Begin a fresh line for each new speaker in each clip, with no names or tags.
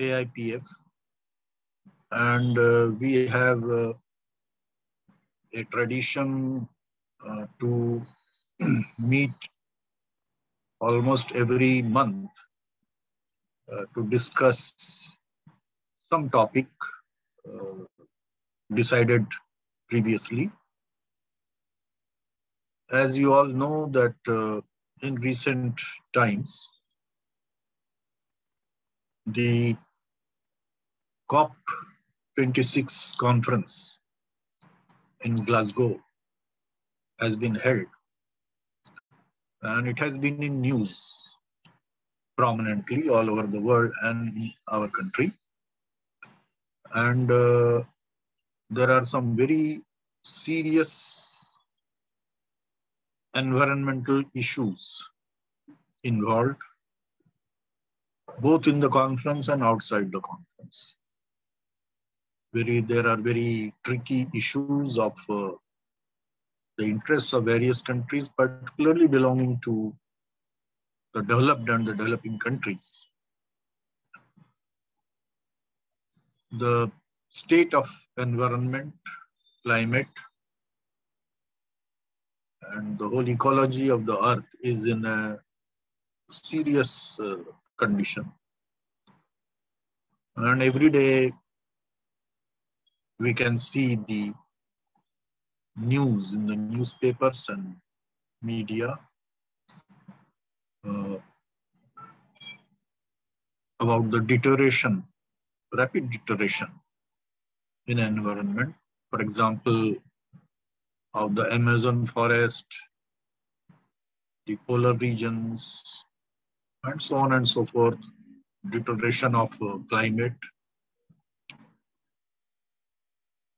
AIPF, and uh, we have uh, a tradition uh, to meet almost every month uh, to discuss some topic uh, decided previously. As you all know that uh, in recent times, the COP26 conference in Glasgow has been held and it has been in news prominently all over the world and in our country. And uh, there are some very serious environmental issues involved, both in the conference and outside the conference. Very, there are very tricky issues of uh, the interests of various countries, particularly belonging to the developed and the developing countries. The state of environment, climate, and the whole ecology of the earth is in a serious uh, condition. And every day we can see the news in the newspapers and media uh, about the deterioration, rapid deterioration in environment. For example, of the Amazon forest, the polar regions, and so on and so forth, deterioration of uh, climate.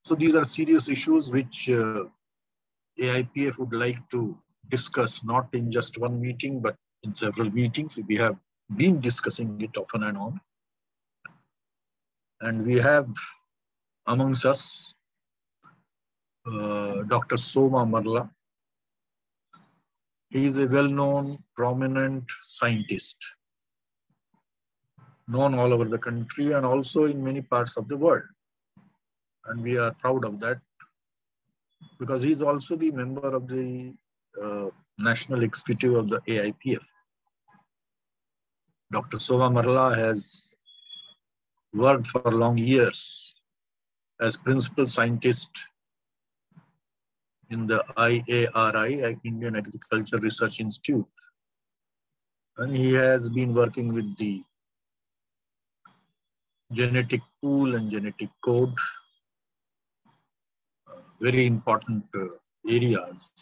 So these are serious issues which uh, AIPF would like to discuss, not in just one meeting, but in several meetings. We have been discussing it often and on. And we have amongst us uh, Dr. Soma Marla. He is a well-known, prominent scientist, known all over the country and also in many parts of the world. And we are proud of that because he is also the member of the uh, national executive of the AIPF. Dr. Soma Marla has worked for long years as principal scientist in the IARI, Indian Agriculture Research Institute. And he has been working with the genetic pool and genetic code, very important uh, areas.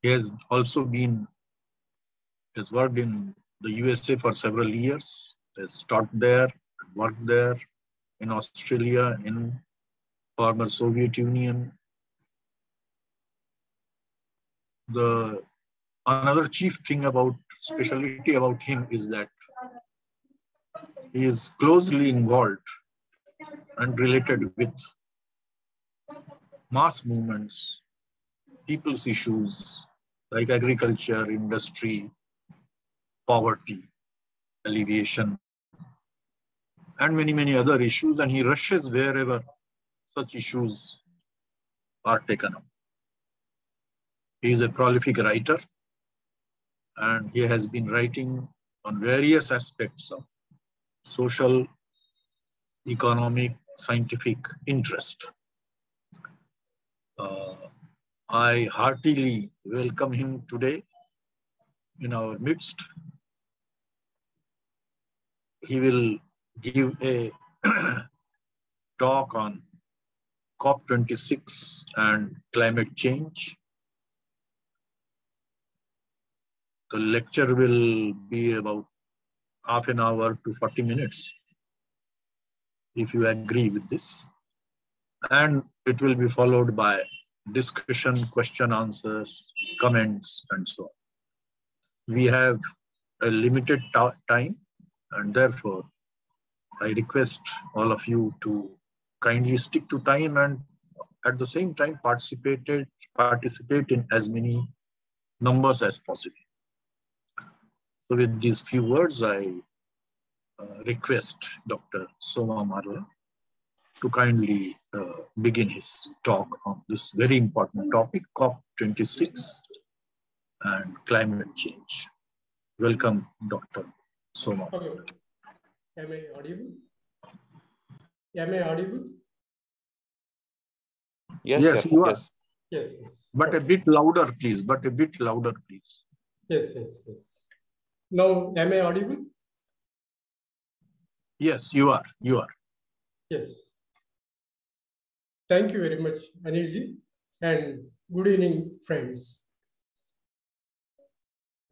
He has also been, has worked in the USA for several years, has taught there, worked there in Australia, in former Soviet Union. The another chief thing about specialty about him is that he is closely involved and related with mass movements, people's issues like agriculture, industry, poverty, alleviation, and many, many other issues. And he rushes wherever such issues are taken up. He is a prolific writer and he has been writing on various aspects of social, economic, scientific interest. Uh, I heartily welcome him today in our midst. He will give a talk on COP26 and climate change. The lecture will be about half an hour to 40 minutes, if you agree with this. And it will be followed by discussion, question, answers, comments, and so on. We have a limited time, and therefore, I request all of you to kindly stick to time and at the same time participated participate in as many numbers as possible. So with these few words, I request Dr. Soma Marla to kindly uh, begin his talk on this very important topic, COP26 and climate change. Welcome, Dr. Soma.
Hello. Am I audible? Am I audible?
Yes,
Yes,
sir.
you are.
Yes.
Yes, yes.
But a bit louder, please. But a bit louder, please.
Yes, yes, yes. Now, am I audible?
Yes, you are. You are.
Yes. Thank you very much, Anilji, and good evening, friends.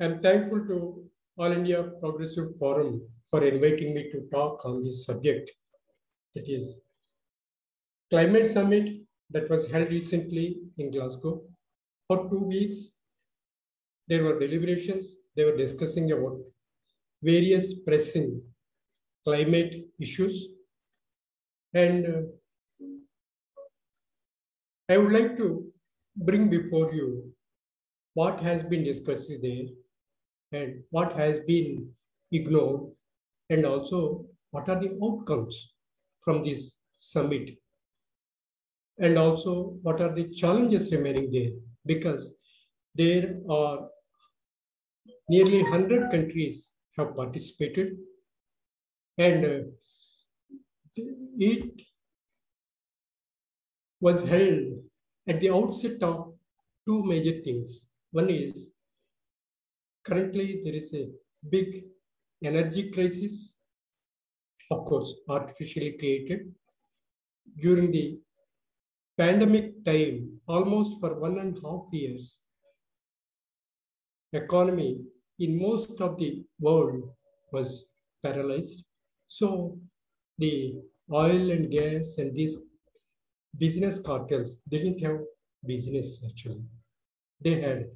I'm thankful to All India Progressive Forum for inviting me to talk on this subject. It is climate summit that was held recently in Glasgow. For two weeks, there were deliberations. They were discussing about various pressing climate issues. And uh, I would like to bring before you what has been discussed there and what has been ignored, and also what are the outcomes from this summit, and also what are the challenges remaining there, because there are nearly 100 countries have participated, and uh, it was held at the outset of two major things. One is currently there is a big energy crisis, of course, artificially created. During the pandemic time, almost for one and a half years, economy in most of the world was paralyzed. So the oil and gas and these business cartels didn't have business actually. They had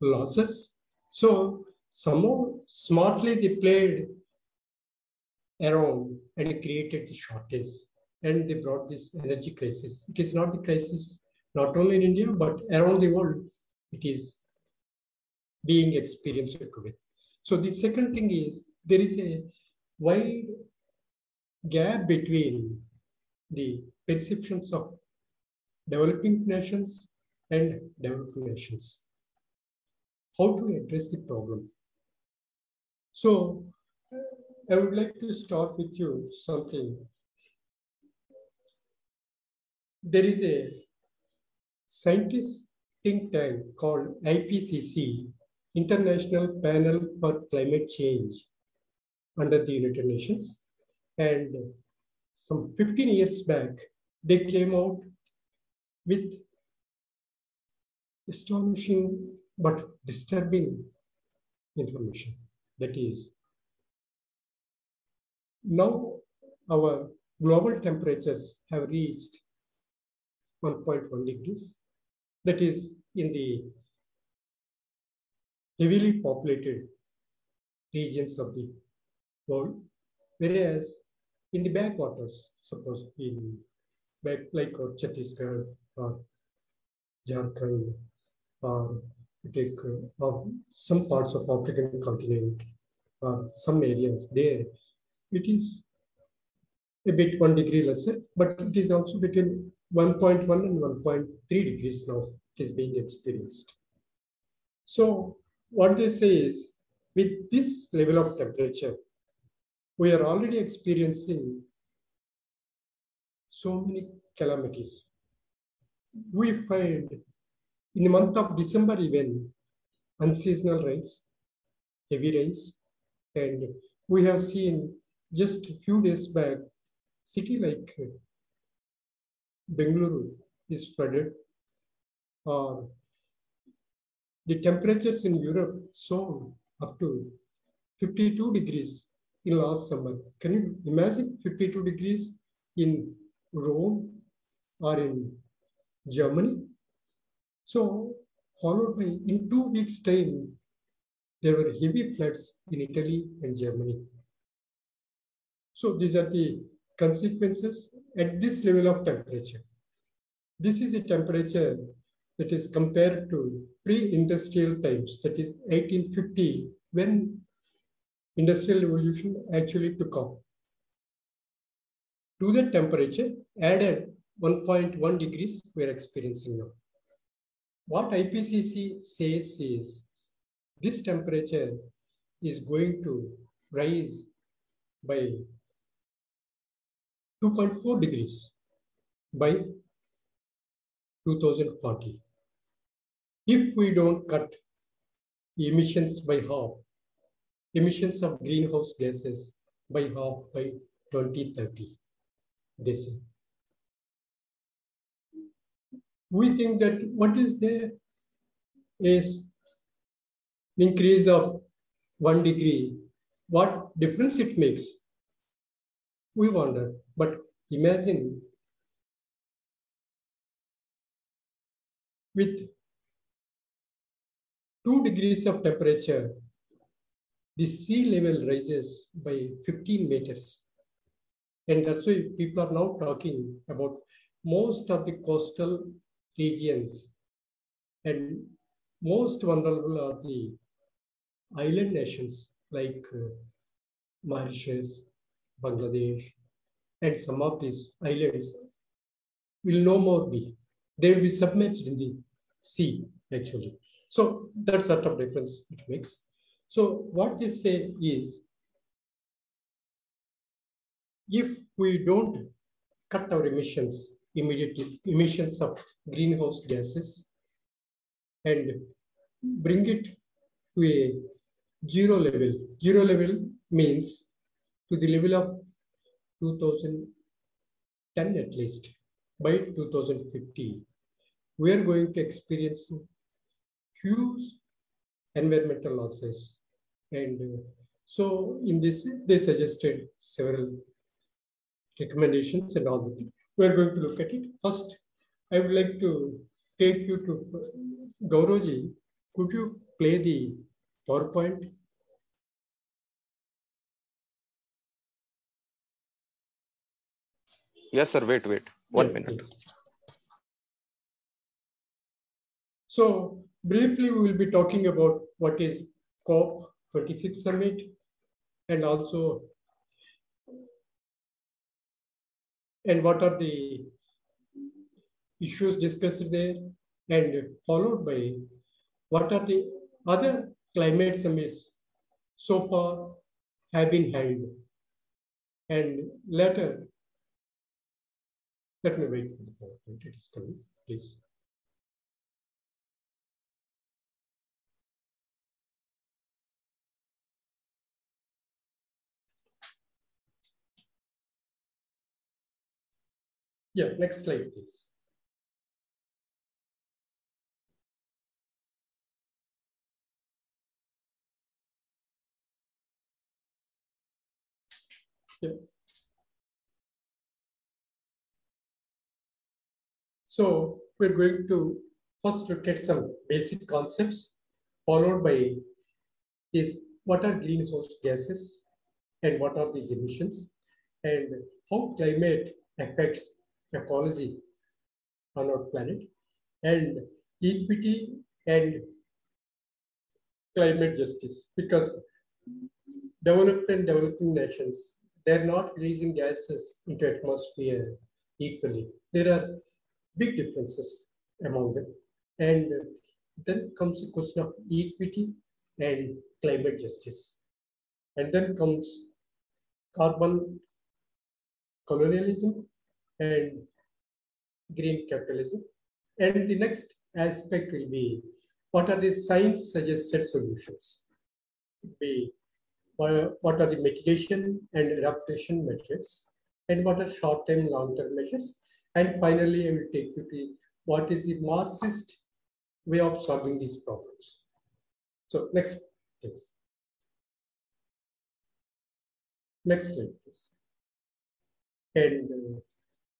losses. So somehow smartly they played around and created the shortage. And they brought this energy crisis. It is not the crisis not only in India, but around the world. It is being experienced today. So the second thing is there is a wide gap between the perceptions of developing nations and developed nations. How to address the problem? So uh, I would like to start with you something. There is a scientist think tank called IPCC, International Panel for Climate Change, under the United Nations. And some 15 years back, they came out with astonishing but disturbing information. That is, now our global temperatures have reached 1.1 degrees. That is in the heavily populated regions of the world, whereas in the backwaters, suppose in back like or Chhattisgarh or Jharkhand or take uh, some parts of African continent or some areas there, it is a bit one degree lesser, but it is also between 1.1 and 1.3 degrees now it is being experienced. So what they say is with this level of temperature, we are already experiencing so many calamities. We find in the month of December even unseasonal rains, heavy rains, and we have seen just a few days back, city like Bengaluru is flooded, or the temperatures in Europe soared up to 52 degrees in last summer. Can you imagine 52 degrees in Rome or in Germany? So, followed by in two weeks' time, there were heavy floods in Italy and Germany. So, these are the consequences at this level of temperature. This is the temperature that is compared to pre-industrial times, that is 1850, when industrial revolution actually took off. To the temperature added 1.1 degrees we're experiencing now. What IPCC says is this temperature is going to rise by 2.4 degrees by 2040. If we don't cut emissions by half, emissions of greenhouse gases by half by 2030, this we think that what is there is increase of one degree, what difference it makes. We wonder, but imagine with two degrees of temperature, the sea level rises by 15 meters. And that's why people are now talking about most of the coastal regions and most vulnerable are the island nations like uh, Mauritius, Bangladesh, and some of these islands will no more be. They will be submerged in the sea, actually. So that sort of difference it makes. So what they say is, if we don't cut our emissions immediately, emissions of greenhouse gases, and bring it to a zero level. Zero level means to the level of 2010 at least, by 2050, we are going to experience huge environmental losses. And uh, so in this, they suggested several recommendations and all that. We're going to look at it. First, I would like to take you to Gauravji. Could you play the PowerPoint?
Yes, sir. Wait, wait. One
Yeah,
minute.
please. So briefly, we will be talking about what is COP26 summit and also and what are the issues discussed there and followed by what are the other climate summits so far have been held and later let me wait for the PowerPoint. It is coming, please. Yeah, next slide, please. Yeah. So we're going to first look at some basic concepts, followed by is what are greenhouse gases and what are these emissions and how climate affects ecology on our planet and equity and climate justice because developed and developing nations they're not releasing gases into atmosphere equally. There are big differences among them. And then comes the question of equity and climate justice. And then comes carbon colonialism and green capitalism. And the next aspect will be what are the science suggested solutions? Be uh, what are the mitigation and adaptation measures, and what are short-term, long-term measures. And finally, I will take you to what is the Marxist way of solving these problems. So next, please. Next slide, please. And uh,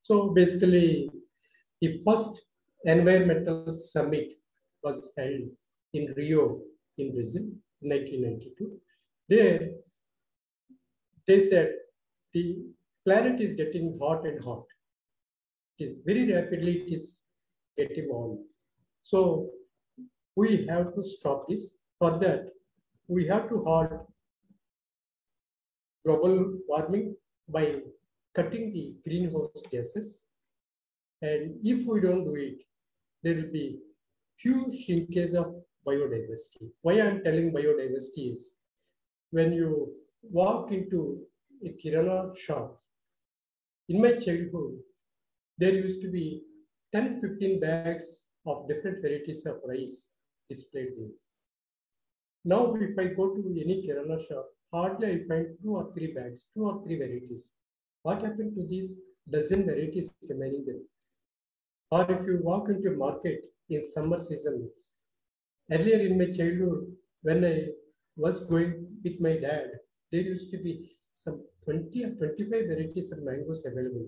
so basically, the first environmental summit was held in Rio in Brazil in 1992. There, they said the planet is getting hot and hot. It is very rapidly it is getting on. So we have to stop this. For that, we have to halt global warming by cutting the greenhouse gases. And if we don't do it, there will be huge shrinkage of biodiversity. Why I'm telling biodiversity is when you walk into a kirana shop, in my childhood, there used to be 10, 15 bags of different varieties of rice displayed there. Now, if I go to any kirana shop, hardly I find two or three bags, two or three varieties. What happened to these dozen varieties remaining there? Or if you walk into market in summer season, earlier in my childhood, when I was going with my dad, there used to be some 20 or 25 varieties of mangoes available,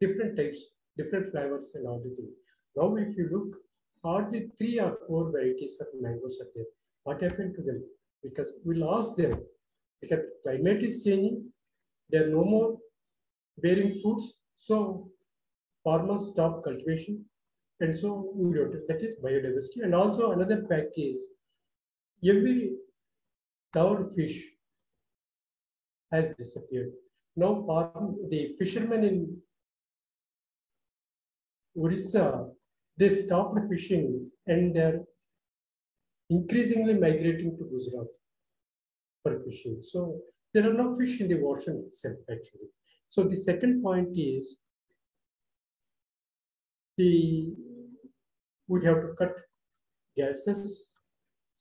different types, different flavors and all the things. Now, if you look, hardly three or four varieties of mangoes are there. What happened to them? Because we lost them. Because climate is changing, there are no more bearing fruits. So farmers stop cultivation. And so that is biodiversity. And also another fact is every third fish has disappeared. Now farm, the fishermen in Orissa, they stopped fishing and they're increasingly migrating to Gujarat for fishing. So there are no fish in the ocean itself actually. So the second point is the we have to cut gases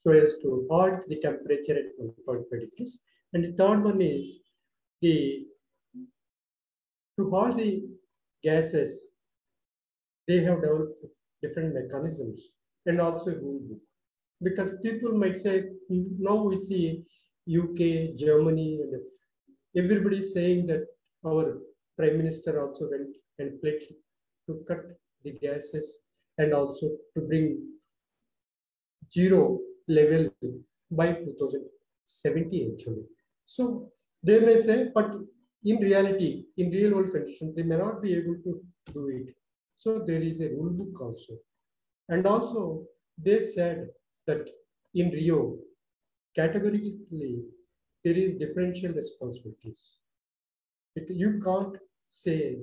so as to halt the temperature at 1.5 degrees. And the third one is the to halt the gases, they have developed different mechanisms and also rule. Because people might say, now we see UK, Germany, and everybody saying that our prime minister also went and pledged to cut the gases and also to bring zero level by 2070 actually. So they may say, but in reality, in real world conditions, they may not be able to do it. So there is a rule book also. And also they said that in Rio, categorically, there is differential responsibilities. You can't say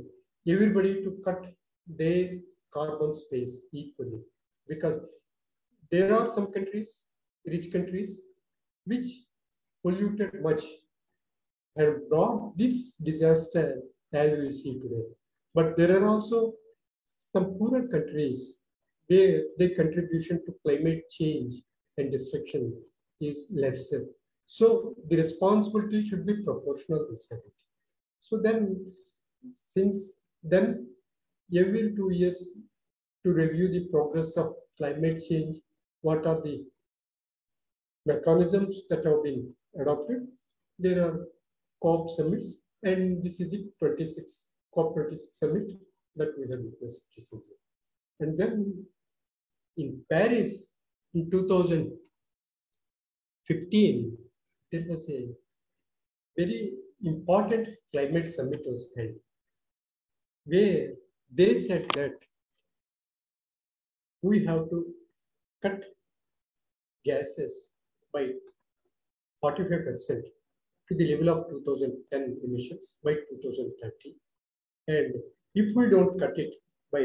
everybody to cut their carbon space equally because there are some countries, rich countries, which polluted much and brought this disaster as we see today. But there are also some poorer countries where their contribution to climate change and destruction is lesser. So the responsibility should be proportional insanity. So then, since then, every two years to review the progress of climate change, what are the mechanisms that have been adopted. There are COP summits, and this is the 26 COP26 summit that we have witnessed recently. And then in Paris in 2015, there was a very important climate summit was held, where they said that we have to cut gases by 45% to the level of 2010 emissions by 2030. And if we don't cut it by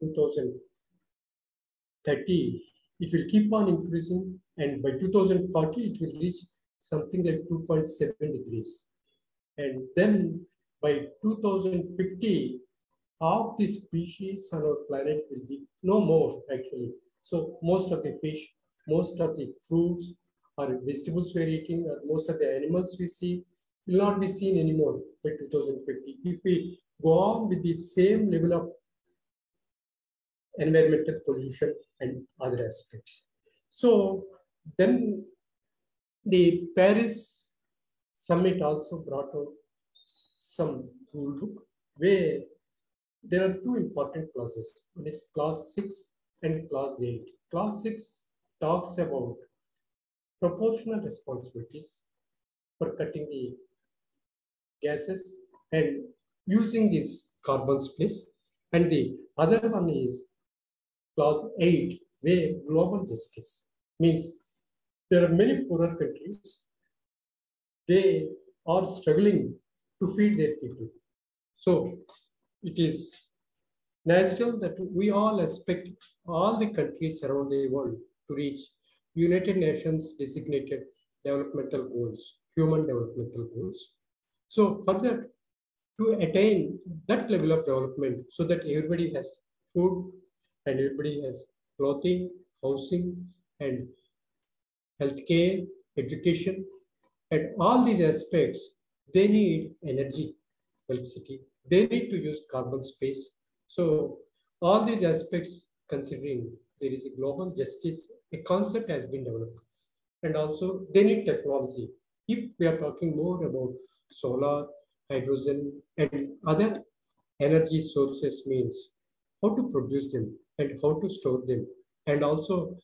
2030, it will keep on increasing. And by 2040, it will reach something like 2.7 degrees. And then by 2050, half the species on our planet will be no more actually. So most of the fish, most of the fruits or vegetables we're eating, or most of the animals we see will not be seen anymore by 2050. If we go on with the same level of environmental pollution and other aspects. So then the Paris summit also brought out some rule book where there are two important clauses. One is clause 6 and clause 8. Clause 6 talks about proportional responsibilities for cutting the gases and using this carbon space. And the other one is clause 8, where global justice. Means there are many poorer countries. They are struggling to feed their people. So it is natural that we all expect all the countries around the world to reach United Nations designated developmental goals, human developmental goals. So for that, to attain that level of development so that everybody has food and everybody has clothing, housing, and healthcare, education, and all these aspects, they need energy, electricity. They need to use carbon space. So all these aspects, considering there is a global justice, a concept has been developed. And also they need technology. If we are talking more about solar, hydrogen, and other energy sources means how to produce them and how to store them and also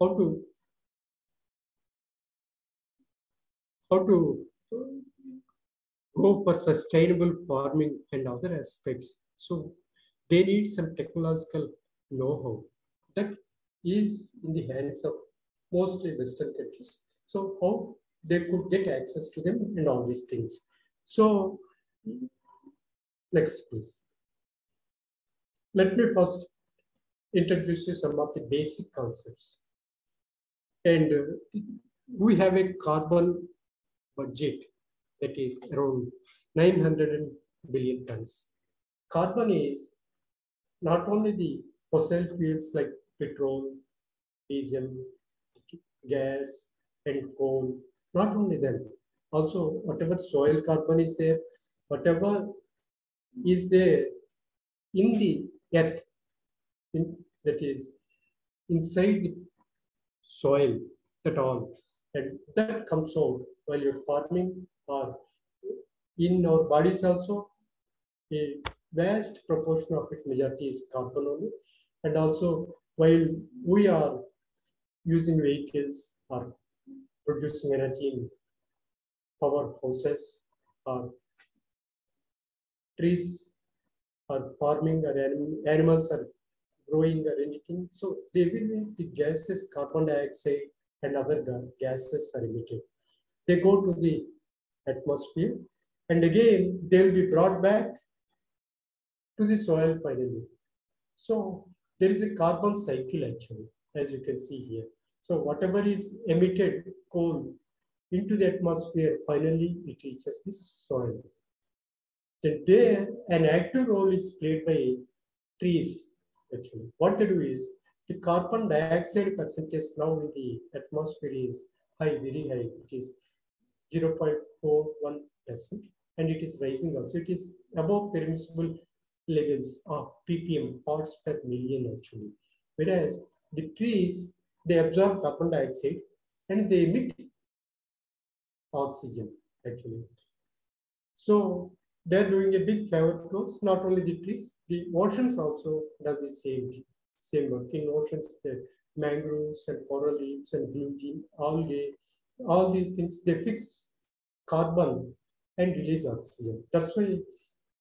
how to how to go for sustainable farming and other aspects. So they need some technological know-how that is in the hands of mostly Western countries. So how they could get access to them and all these things. So next please. Let me first introduce you some of the basic concepts. And uh, we have a carbon budget that is around 900 billion tons. Carbon is not only the fossil fuels like petrol, diesel, gas, and coal, not only them, also whatever soil carbon is there, whatever is there in the earth, in, that is inside the soil at all, and that comes out while you're farming or in our bodies also, a vast proportion of it majority is carbon only, and also while we are using vehicles or producing energy in powerhouses or trees or farming or anim animals are growing or anything. So they will make the gases, carbon dioxide and other gases are emitted. They go to the atmosphere and again they'll be brought back to the soil finally. So there is a carbon cycle actually, as you can see here. So whatever is emitted coal into the atmosphere, finally it reaches the soil. Then there, an active role is played by trees actually. What they do is, the carbon dioxide percentage now in the atmosphere is high, very high. It is 0.41 percent and it is rising also. It is above permissible levels of ppm, parts per million actually. Whereas the trees, they absorb carbon dioxide and they emit oxygen actually. So they're doing a big favor to us, not only the trees, the oceans also does the same, same work. In oceans, the mangroves and coral reefs and blue all they, all these things, they fix carbon and release oxygen. That's why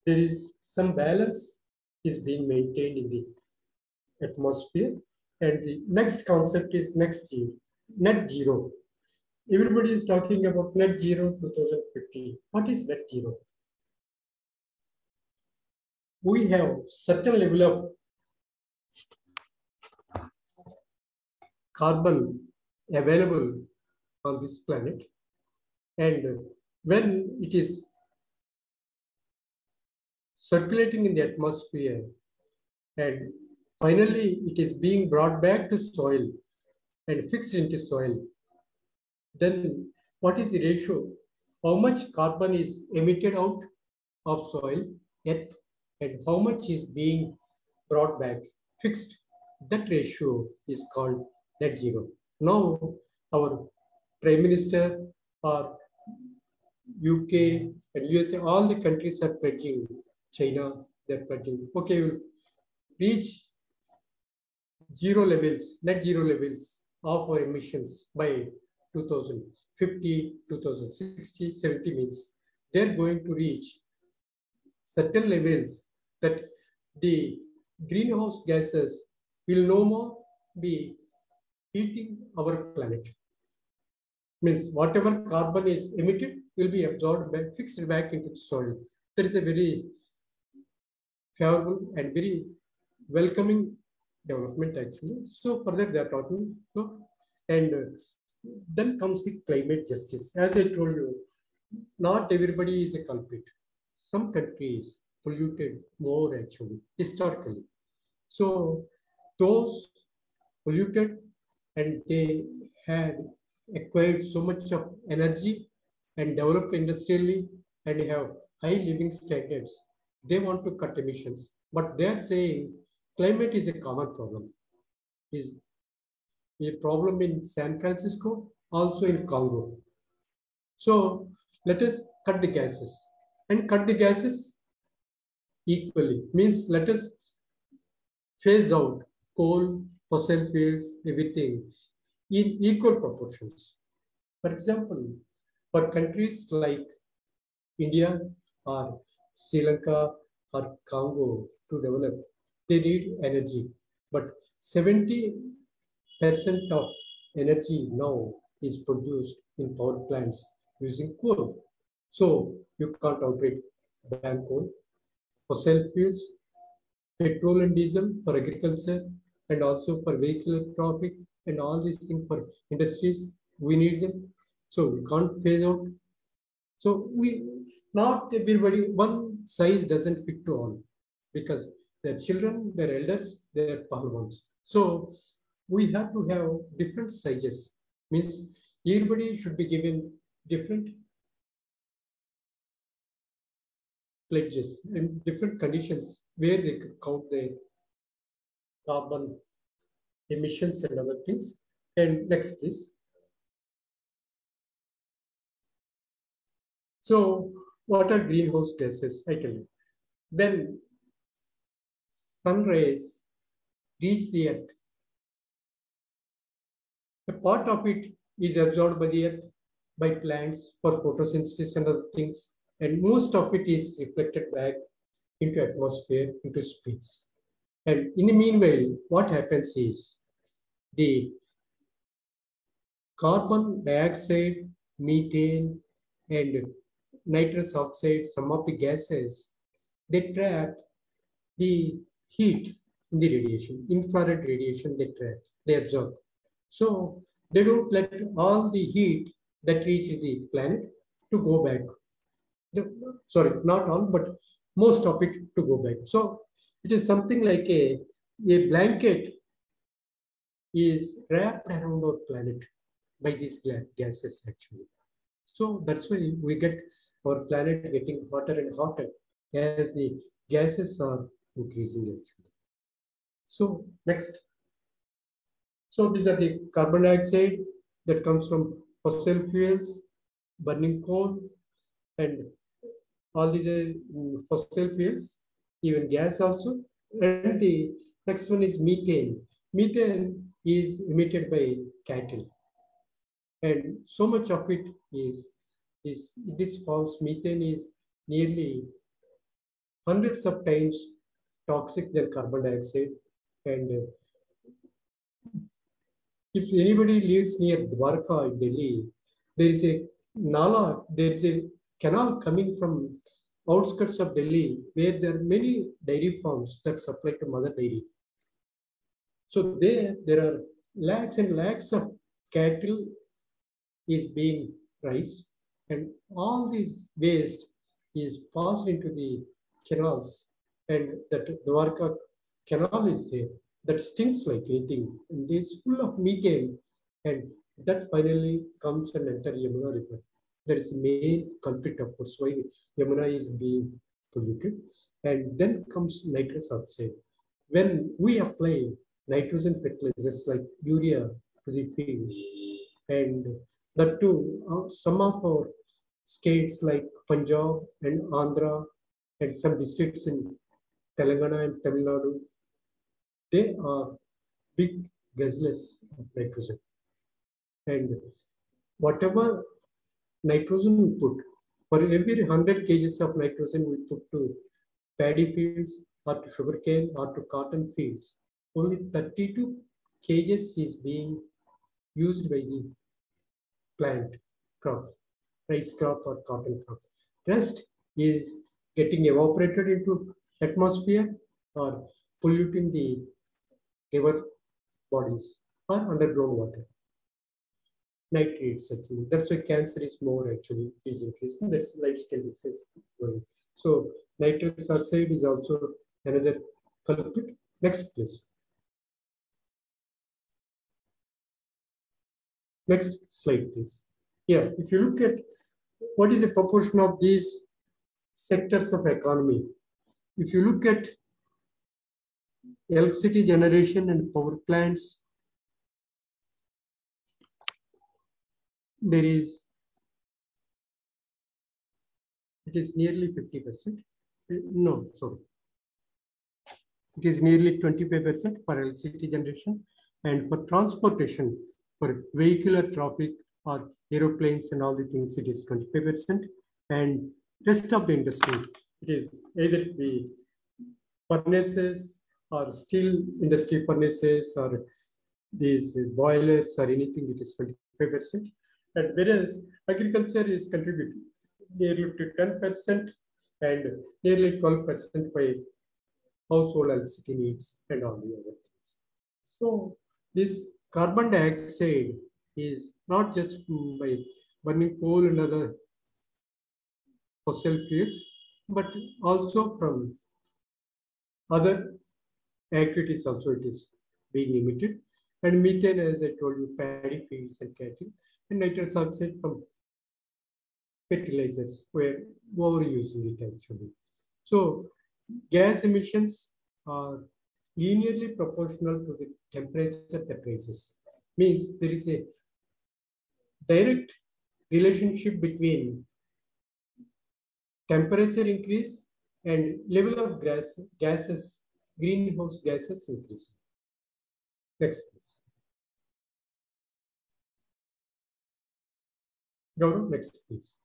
there is some balance is being maintained in the atmosphere. And the next concept is next zero, net zero. Everybody is talking about net zero 2050. What is net zero? We have certain level of carbon available on this planet. And when it is circulating in the atmosphere and finally it is being brought back to soil and fixed into soil, then what is the ratio? How much carbon is emitted out of soil, earth, and how much is being brought back, fixed? That ratio is called net zero. Now, our Prime Minister or UK and USA, all the countries are pledging, China, they're pledging, okay, we'll reach zero levels, net zero levels of our emissions by 2050, 2060, 70 means they're going to reach certain levels that the greenhouse gases will no more be heating our planet. Means whatever carbon is emitted will be absorbed back, fixed back into the soil. That is a very favorable and very welcoming development actually. So further they are talking. So, and uh, then comes the climate justice. As I told you, not everybody is a culprit. Some countries polluted more actually, historically. So those polluted and they had acquired so much of energy and developed industrially and have high living standards. They want to cut emissions, but they're saying climate is a common problem. Is a problem in San Francisco, also in Congo. So let us cut the gases and cut the gases equally. Means let us phase out coal, fossil fuels, everything in equal proportions. For example, for countries like India or Sri Lanka or Congo to develop, they need energy. But 70% of energy now is produced in power plants using coal. So you can't operate ban coal. Fossil fuels, petrol and diesel for agriculture and also for vehicular traffic and all these things for industries, we need them. So we can't phase out. So we, not everybody, one size doesn't fit to all because their children, their elders, their ones. So we have to have different sizes. Means everybody should be given different pledges and different conditions where they could count the carbon emissions and other things. And next, please. So what are greenhouse gases? I tell you. When sun rays reach the earth, a part of it is absorbed by the earth by plants for photosynthesis and other things, and most of it is reflected back into atmosphere, into space. And in the meanwhile, what happens is the carbon dioxide, methane, and nitrous oxide, some of the gases, they trap the heat in the radiation, infrared radiation they trap, they absorb. So they don't let all the heat that reaches the planet to go back. Sorry, not all, but most of it to go back. So it is something like a, a blanket is wrapped around our planet by these gases actually. So that's why we get our planet getting hotter and hotter as the gases are increasing actually. So next. So these are the carbon dioxide that comes from fossil fuels, burning coal, and all these mm, fossil fuels, even gas also. And the next one is methane. Methane is emitted by cattle. And so much of it is, is this forms methane is nearly hundreds of times toxic than carbon dioxide. And uh, if anybody lives near Dwarka in Delhi, there is a Nala, there is a canal coming from outskirts of Delhi where there are many dairy farms that supply to Mother Dairy. So there, there are lakhs and lakhs of cattle is being raised and all this waste is passed into the canals and that Dwarka canal is there that stinks like anything and is full of methane and that finally comes and enter Yamuna River. That is the main culprit of course why Yamuna is being polluted. And then comes nitrous oxide. When we apply nitrogen fertilizers like urea to the fields. And that too, uh, some of our states like Punjab and Andhra and some districts in Telangana and Tamil Nadu, they are big guzzlers of nitrogen. And whatever nitrogen we put, for every 100 kgs of nitrogen we put to paddy fields or to sugarcane or to cotton fields, only 32 kgs is being used by the plant crop, rice crop or cotton crop. Rest is getting evaporated into atmosphere or polluting the river bodies or underground water. Nitrates actually. That's why cancer is more actually hmm. is increasing. That's lifestyle disease going. So nitrous oxide is also another culprit. Next, please. Next slide, please. Yeah, if you look at what is the proportion of these sectors of economy, if you look at electricity generation and power plants, there is, it is nearly 50%. No, sorry. It is nearly 25% for electricity generation. And for transportation, for vehicular traffic or aeroplanes and all the things, it is 25%. And rest of the industry, it is either the furnaces or steel industry furnaces or these boilers or anything, it is 25%. And whereas agriculture is contributing nearly to 10% and nearly 12% by household electricity needs and all the other things. So this carbon dioxide is not just by burning coal and other fossil fuels, but also from other activities also it is being emitted. And methane, as I told you, paddy fields and cattle, and nitrous oxide from fertilizers, we're overusing it actually. So gas emissions are linearly proportional to the temperature that rises. Means there is a direct relationship between temperature increase and level of gas, gases, greenhouse gases increase. Next, please. To next, please.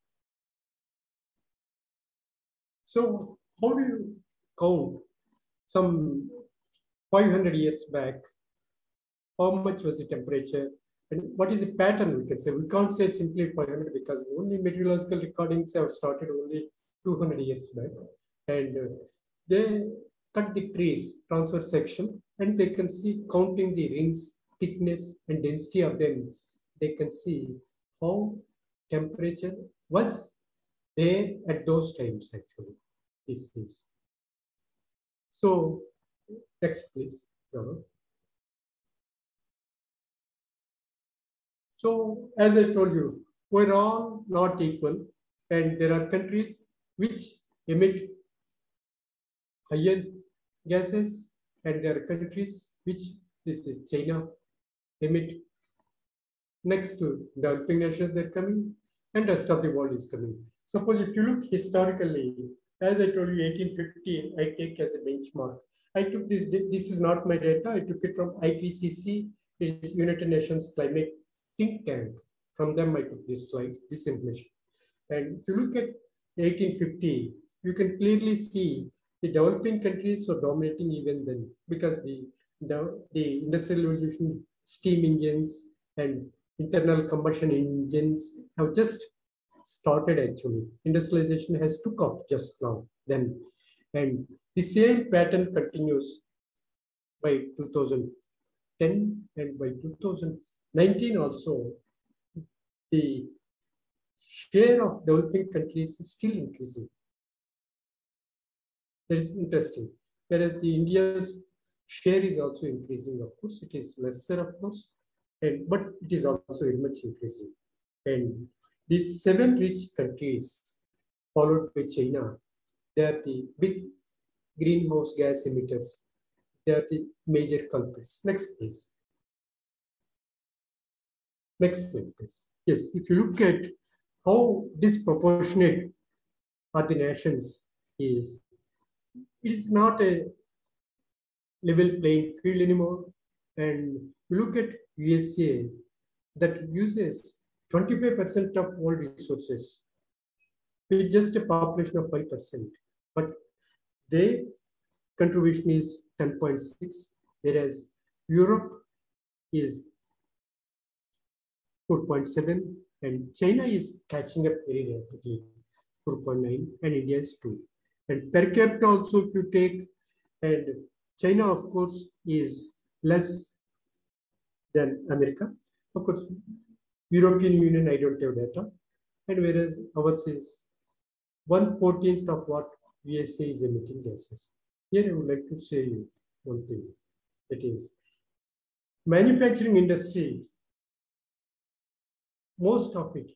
So how do you count some 500 years back? How much was the temperature? And what is the pattern we can say? We can't say simply 500 because only meteorological recordings have started only 200 years back. And uh, they cut the trees, transfer section, and they can see counting the rings, thickness, and density of them. They can see how temperature was there at those times actually. This is. So next please. So as I told you, we're all not equal and there are countries which emit higher gases and there are countries which this is China emit next to the developing nations they're coming and rest of the world is coming. Suppose if you look historically, as I told you, 1850, I take as a benchmark. I took this, this is not my data, I took it from IPCC, United Nations Climate Think Tank. From them, I took this slide, this information. And if you look at 1850, you can clearly see the developing countries were dominating even then because the, the, the industrial revolution, steam engines, and internal combustion engines have just started actually. Industrialization has took off just now then. And the same pattern continues by 2010 and by 2019 also. The share of developing countries is still increasing. That is interesting. Whereas the India's share is also increasing, of course. It is lesser, of course, and but it is also very much increasing. And these seven rich countries, followed by China, they are the big greenhouse gas emitters. They are the major culprits. Next, please. Next please. Yes, if you look at how disproportionate are the nations is, it is not a level playing field anymore. And you look at USA that uses 25% of all resources with just a population of 5%. But their contribution is 10.6, whereas Europe is 4.7, and China is catching up very rapidly, 4.9, and India is 2. And per capita also, if you take, and China, of course, is less than America. Of course, European Union, I don't have data. And whereas ours is 1 14th of what USA is emitting gases. Here I would like to say you one thing. That is, manufacturing industry, most of it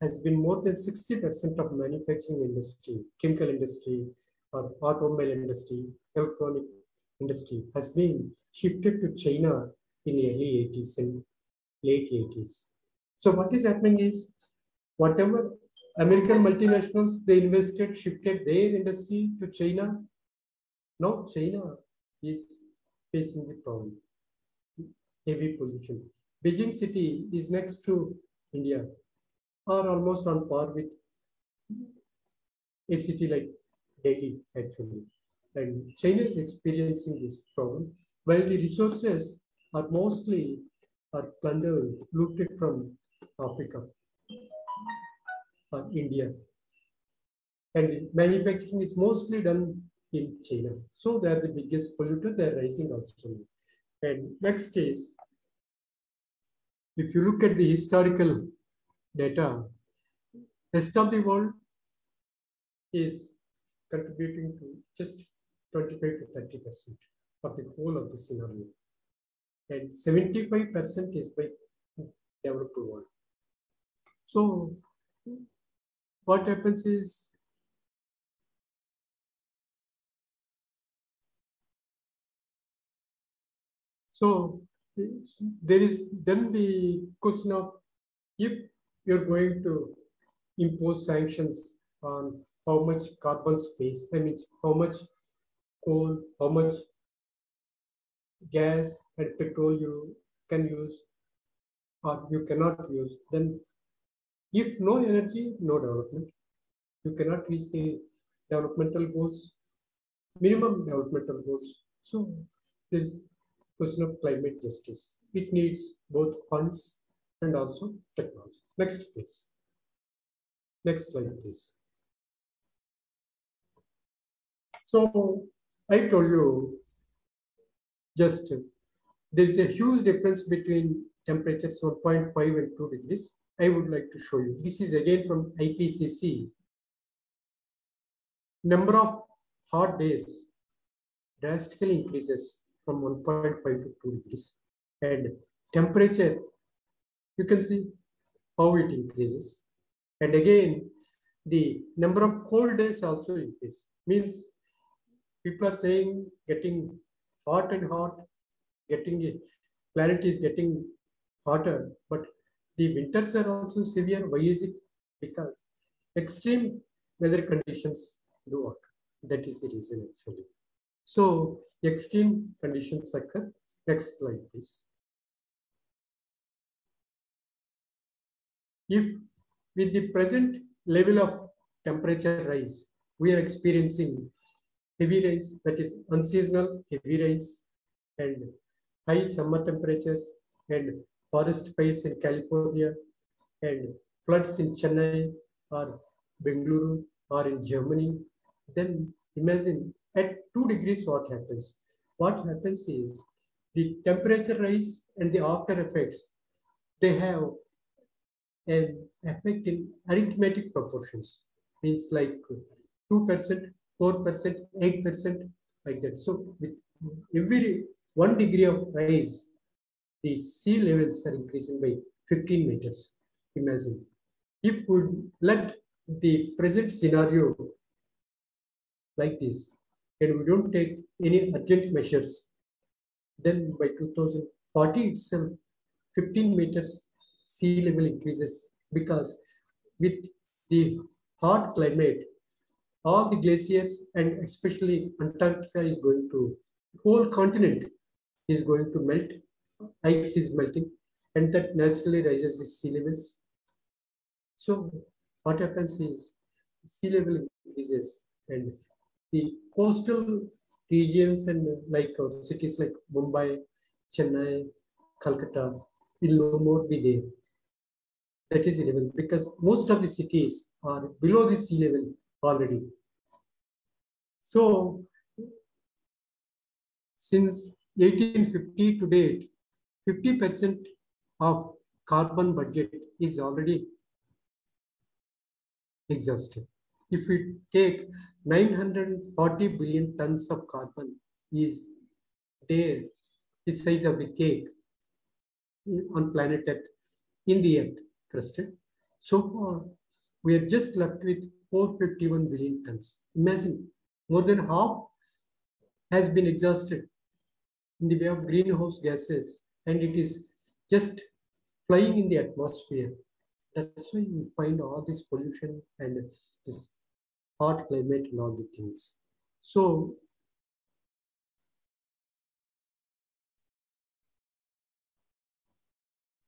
has been more than 60% of manufacturing industry, chemical industry, or automobile industry, electronic industry has been shifted to China in early 80s and late 80s. So what is happening is whatever American multinationals, they invested, shifted their industry to China. Now China is facing the problem, heavy pollution. Beijing city is next to India, or almost on par with a city like Delhi, actually. And China is experiencing this problem, while the resources are mostly uh, are plundered, looted from Africa or India. And manufacturing is mostly done in China. So they are the biggest polluter, they're rising also. And next is, if you look at the historical data, rest of the world is contributing to just 25 to 30 percent of the whole of the scenario. And 75 percent is by developed world. So what happens is so there is then the question of if you're going to impose sanctions on how much carbon space, I mean, how much coal, how much gas and petrol you can use or you cannot use, then if no energy, no development. You cannot reach the developmental goals, minimum developmental goals. So there is question of climate justice. It needs both funds and also technology. Next, please. Next slide, please. So I told you just there is a huge difference between temperatures 1.5 and 2 degrees. I would like to show you. This is again from IPCC. Number of hot days drastically increases from 1.5 to 2 degrees. And temperature, you can see how it increases. And again, the number of cold days also increase. Means people are saying getting hot and hot, getting it, planet is getting hotter, but the winters are also severe. Why is it? Because extreme weather conditions do occur. That is the reason actually. So extreme conditions occur. Next slide, please. If with the present level of temperature rise, we are experiencing heavy rains, that is unseasonal heavy rains and high summer temperatures and forest fires in California and floods in Chennai or Bengaluru or in Germany, then imagine at 2 degrees what happens. What happens is the temperature rise and the after effects, they have an effect in arithmetic proportions, means like 2%, 4%, 8%, like that. So with every one degree of rise, the sea levels are increasing by 15 meters. Imagine. If we let the present scenario like this, and we don't take any urgent measures, then by 2040 itself, 15 meters sea level increases because with the hot climate, all the glaciers and especially Antarctica is going to, whole continent is going to melt ice is melting and that naturally raises the sea levels. So what happens is sea level increases and the coastal regions and like uh, cities like Mumbai, Chennai, Calcutta will no more be there. that is the level because most of the cities are below the sea level already. So since 1850 to date, 50% of carbon budget is already exhausted. If we take 940 billion tons of carbon is there, the size of the cake on planet Earth, in the Earth crusted. So far, we are just left with 451 billion tons. Imagine, more than half has been exhausted in the way of greenhouse gases, and it is just flying in the atmosphere. That's why we find all this pollution and this hot climate and all the things. So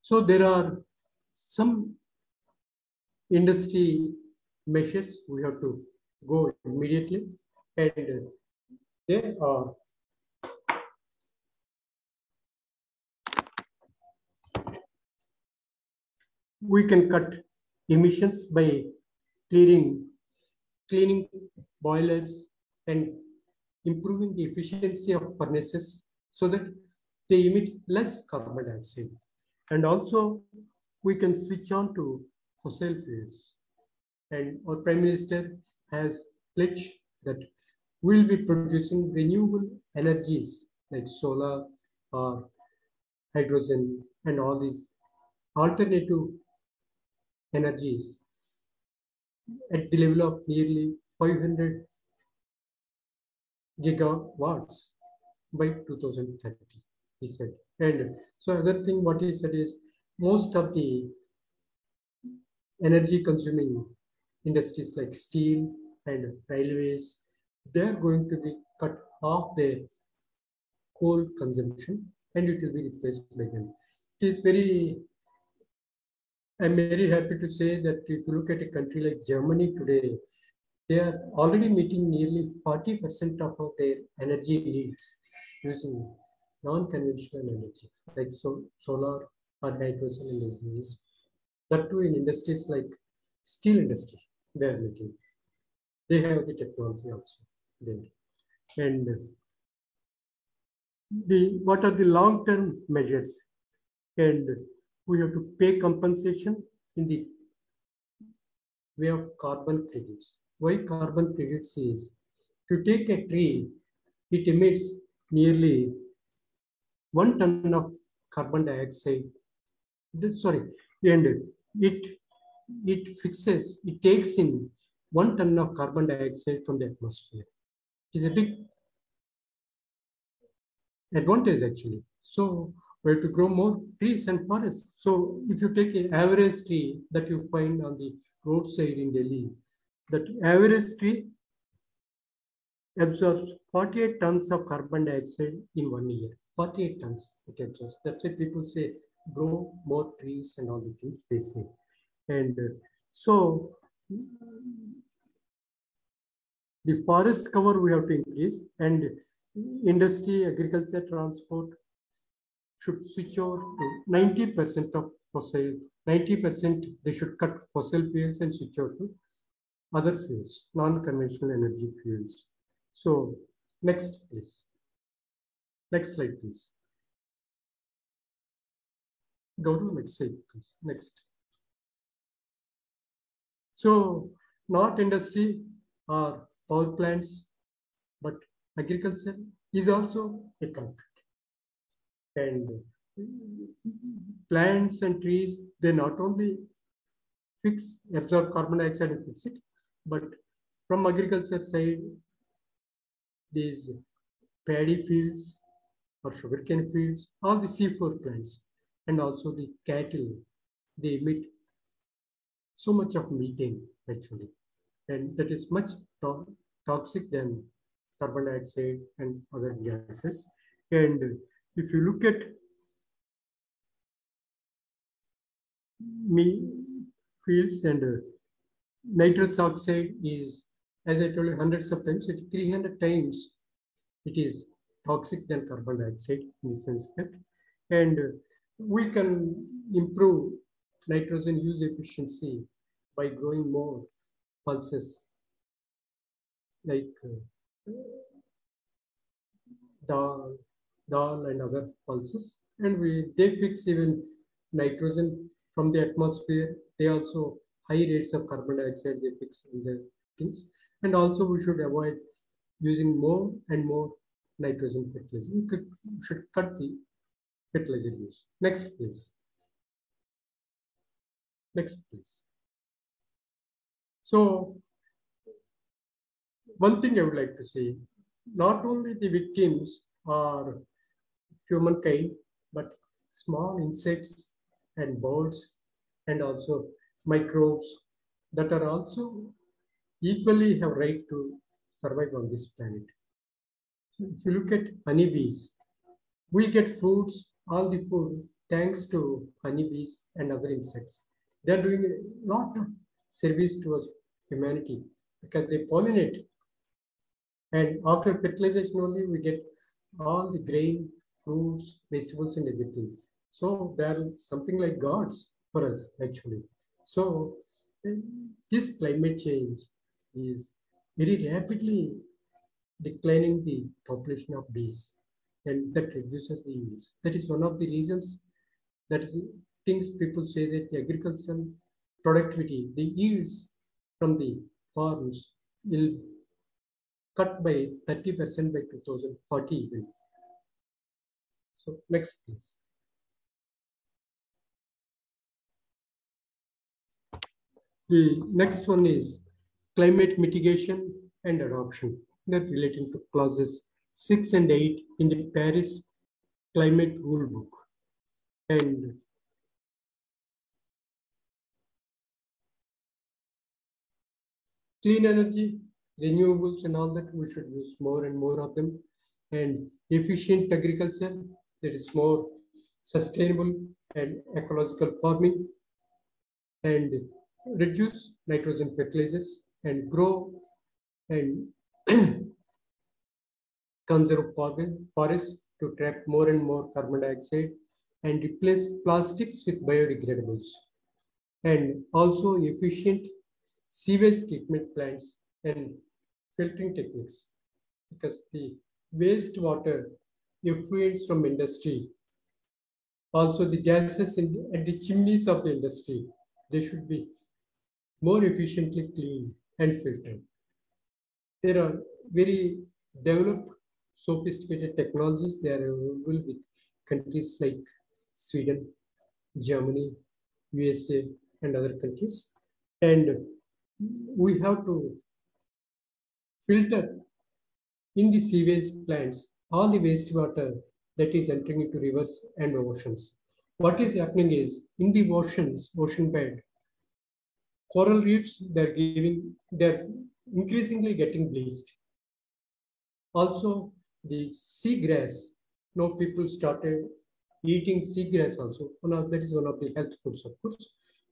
So there are some industry measures we have to go immediately and there uh, are we can cut emissions by clearing cleaning boilers and improving the efficiency of furnaces so that they emit less carbon dioxide. And also we can switch on to fossil fuels. And our Prime Minister has pledged that we'll be producing renewable energies like solar or hydrogen and all these alternative energies at the level of nearly 500 gigawatts by 2030, he said. And so other thing what he said is most of the energy consuming industries like steel and railways, they're going to be cut off their coal consumption and it will be replaced by them. It is very I'm very happy to say that if you look at a country like Germany today, they are already meeting nearly 40% of their energy needs using non-conventional energy, like so, solar or hydrogen energies. That too in industries like steel industry, they are making. They have the technology also there. And the what are the long-term measures? And we have to pay compensation in the way of carbon credits. Why carbon credits is, you take a tree, it emits nearly one ton of carbon dioxide. Sorry, and it it fixes, it takes in one ton of carbon dioxide from the atmosphere. It is a big advantage actually. So we have to grow more trees and forests. So if you take an average tree that you find on the roadside in Delhi, that average tree absorbs 48 tons of carbon dioxide in one year. 48 tons it absorbs. That's why people say grow more trees and all the things they say. And uh, so the forest cover we have to increase and industry, agriculture, transport, should switch over to 90% of fossil, 90% they should cut fossil fuels and switch over to other fuels, non-conventional energy fuels. So next, please. Next slide, please. Go to next slide, please. Next. So not industry or power plants, but agriculture is also a country and plants and trees, they not only fix, absorb carbon dioxide and fix it, but from agriculture side, these paddy fields or sugarcane fields, all the C4 plants, and also the cattle, they emit so much of methane actually. And that is much to toxic than carbon dioxide and other gases. And if you look at me fields and uh, nitrous oxide is, as I told you, hundreds of times, it's 300 times it is toxic than carbon dioxide in the sense that, and uh, we can improve nitrogen use efficiency by growing more pulses like uh, dal, dal and other pulses. And we they fix even nitrogen from the atmosphere. They also high rates of carbon dioxide they fix in the things. And also we should avoid using more and more nitrogen fertilizer. We could, should cut the fertilizer use. Next, please. Next, please. So one thing I would like to say, not only the victims are humankind, but small insects and birds and also microbes that are also equally have right to survive on this planet. So if you look at honeybees, we get fruits, all the food, thanks to honeybees and other insects. They're doing a lot of service towards humanity because they pollinate. And after fertilization only, we get all the grain, fruits, vegetables, and everything. So they're something like gods for us, actually. So this climate change is very rapidly declining the population of bees and that reduces the yields. That is one of the reasons that is things people say that the agricultural productivity, the yields from the farms will cut by 30% by 2040 even. So next please. The next one is climate mitigation and adoption that relating to clauses 6 and 8 in the Paris Climate Rule Book. And clean energy, renewables and all that, we should use more and more of them. And efficient agriculture, that is more sustainable and ecological farming. And reduce nitrogen fertilizers and grow and conserve carbon forests to trap more and more carbon dioxide and replace plastics with biodegradables and also efficient sewage treatment plants and filtering techniques because the wastewater effluents from industry also the gases in, at the chimneys of the industry they should be more efficiently cleaned and filtered. There are very developed, sophisticated technologies. They are available with countries like Sweden, Germany, USA, and other countries. And we have to filter in the sewage plants all the wastewater that is entering into rivers and oceans. What is happening is in the oceans, ocean bed, coral reefs, they're giving, they're increasingly getting bleached. Also, the seagrass, you know, people started eating seagrass also. One that is one of the health foods, of course.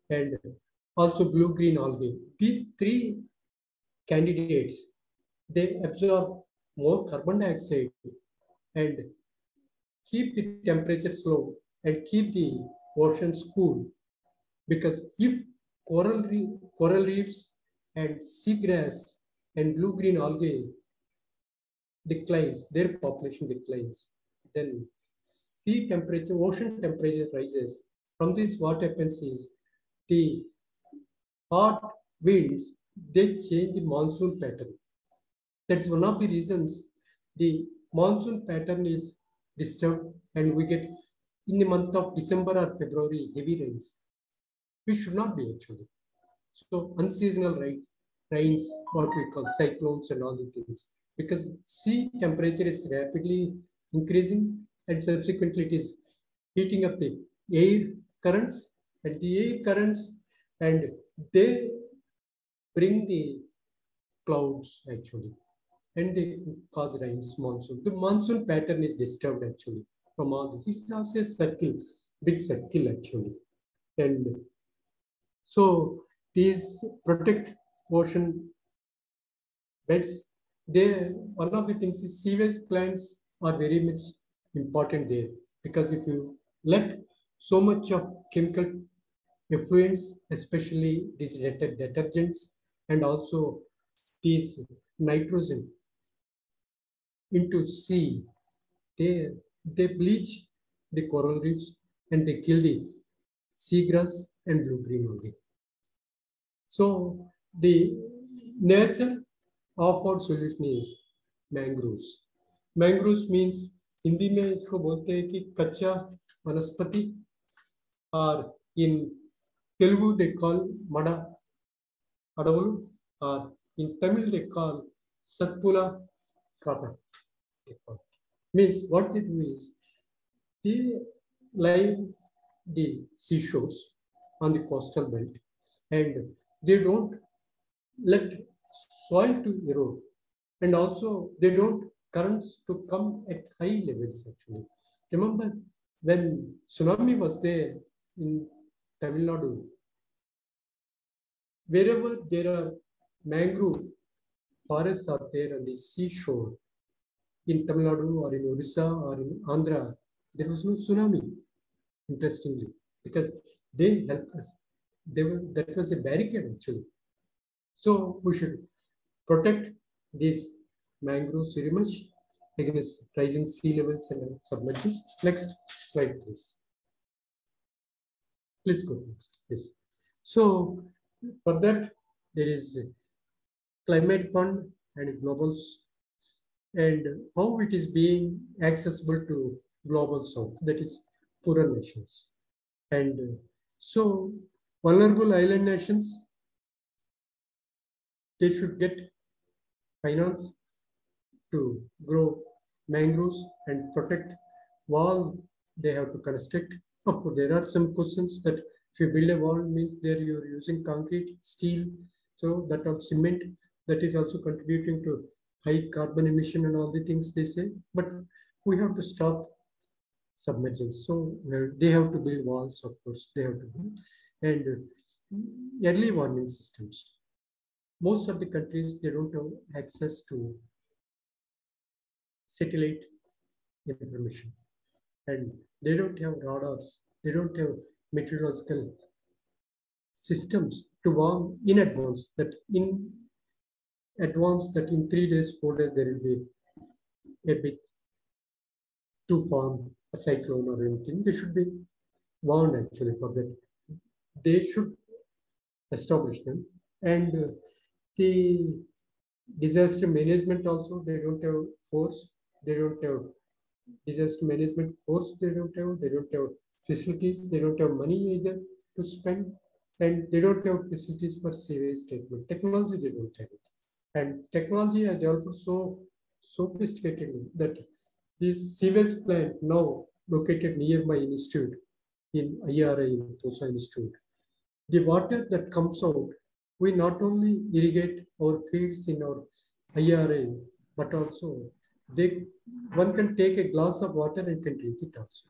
And also blue-green algae. These three candidates, they absorb more carbon dioxide and keep the temperature low and keep the oceans cool. Because if coral, reef, coral reefs and seagrass and blue-green algae declines, their population declines. Then sea temperature, ocean temperature rises. From this, what happens is the hot winds, they change the monsoon pattern. That's one of the reasons the monsoon pattern is disturbed and we get in the month of December or February heavy rains we should not be actually. So unseasonal rain, rains, what we call cyclones and all the things, because sea temperature is rapidly increasing and subsequently it is heating up the air currents and the air currents and they bring the clouds actually and they cause rains monsoon. The monsoon pattern is disturbed actually from all this. It's also a circle, big circle actually. And so these protect ocean beds. They one of the things is sewage plants are very much important there because if you let so much of chemical effluents, especially these detergents and also these nitrogen into sea. They, they bleach the coral reefs and they kill the seagrass and blue green algae. So the nature of our solution is mangroves. Mangroves means Hindi में इसको बोलते हैं कि कच्चा वनस्पति और इन Telugu they call Mada Adavalu, or in Tamil they call Satpula Prata. Means what it means, the live the seashores on the coastal belt and they don't let soil to erode and also they don't currents to come at high levels actually. Remember when tsunami was there in Tamil Nadu, wherever there are mangrove forests are there on the seashore, in Tamil Nadu or in Odisha or in Andhra, there was no tsunami, interestingly, because they helped us. They were, that was a barricade actually. So we should protect these mangroves very much against rising sea levels and submergence. Next slide, please. Please go next, please. So for that, there is climate fund and global and how it is being accessible to global south, that is poorer nations. And uh, so vulnerable island nations, they should get finance to grow mangroves and protect wall they have to construct. Course, there are some questions that if you build a wall means there you're using concrete, steel, so that of cement that is also contributing to high carbon emission and all the things they say. But we have to stop submergence. So uh, they have to build walls, of course, they have to build. And uh, early warning systems. Most of the countries, they don't have access to satellite information. And they don't have radars, they don't have meteorological systems to warn in advance that in advance that in three days, four days, there will be a bit to form a cyclone or anything. They should be warned actually for that. They should establish them. And uh, the disaster management also, they don't have force they don't have disaster management course, they don't have, they don't have facilities, they don't have money either to spend, and they don't have facilities for sewage treatment. Technology, they don't have it. And technology has developed so sophisticatedly that this sewage plant now located near my institute in IRA in Pusa Institute. The water that comes out, we not only irrigate our fields in our IRA, but also they one can take a glass of water and can drink it also.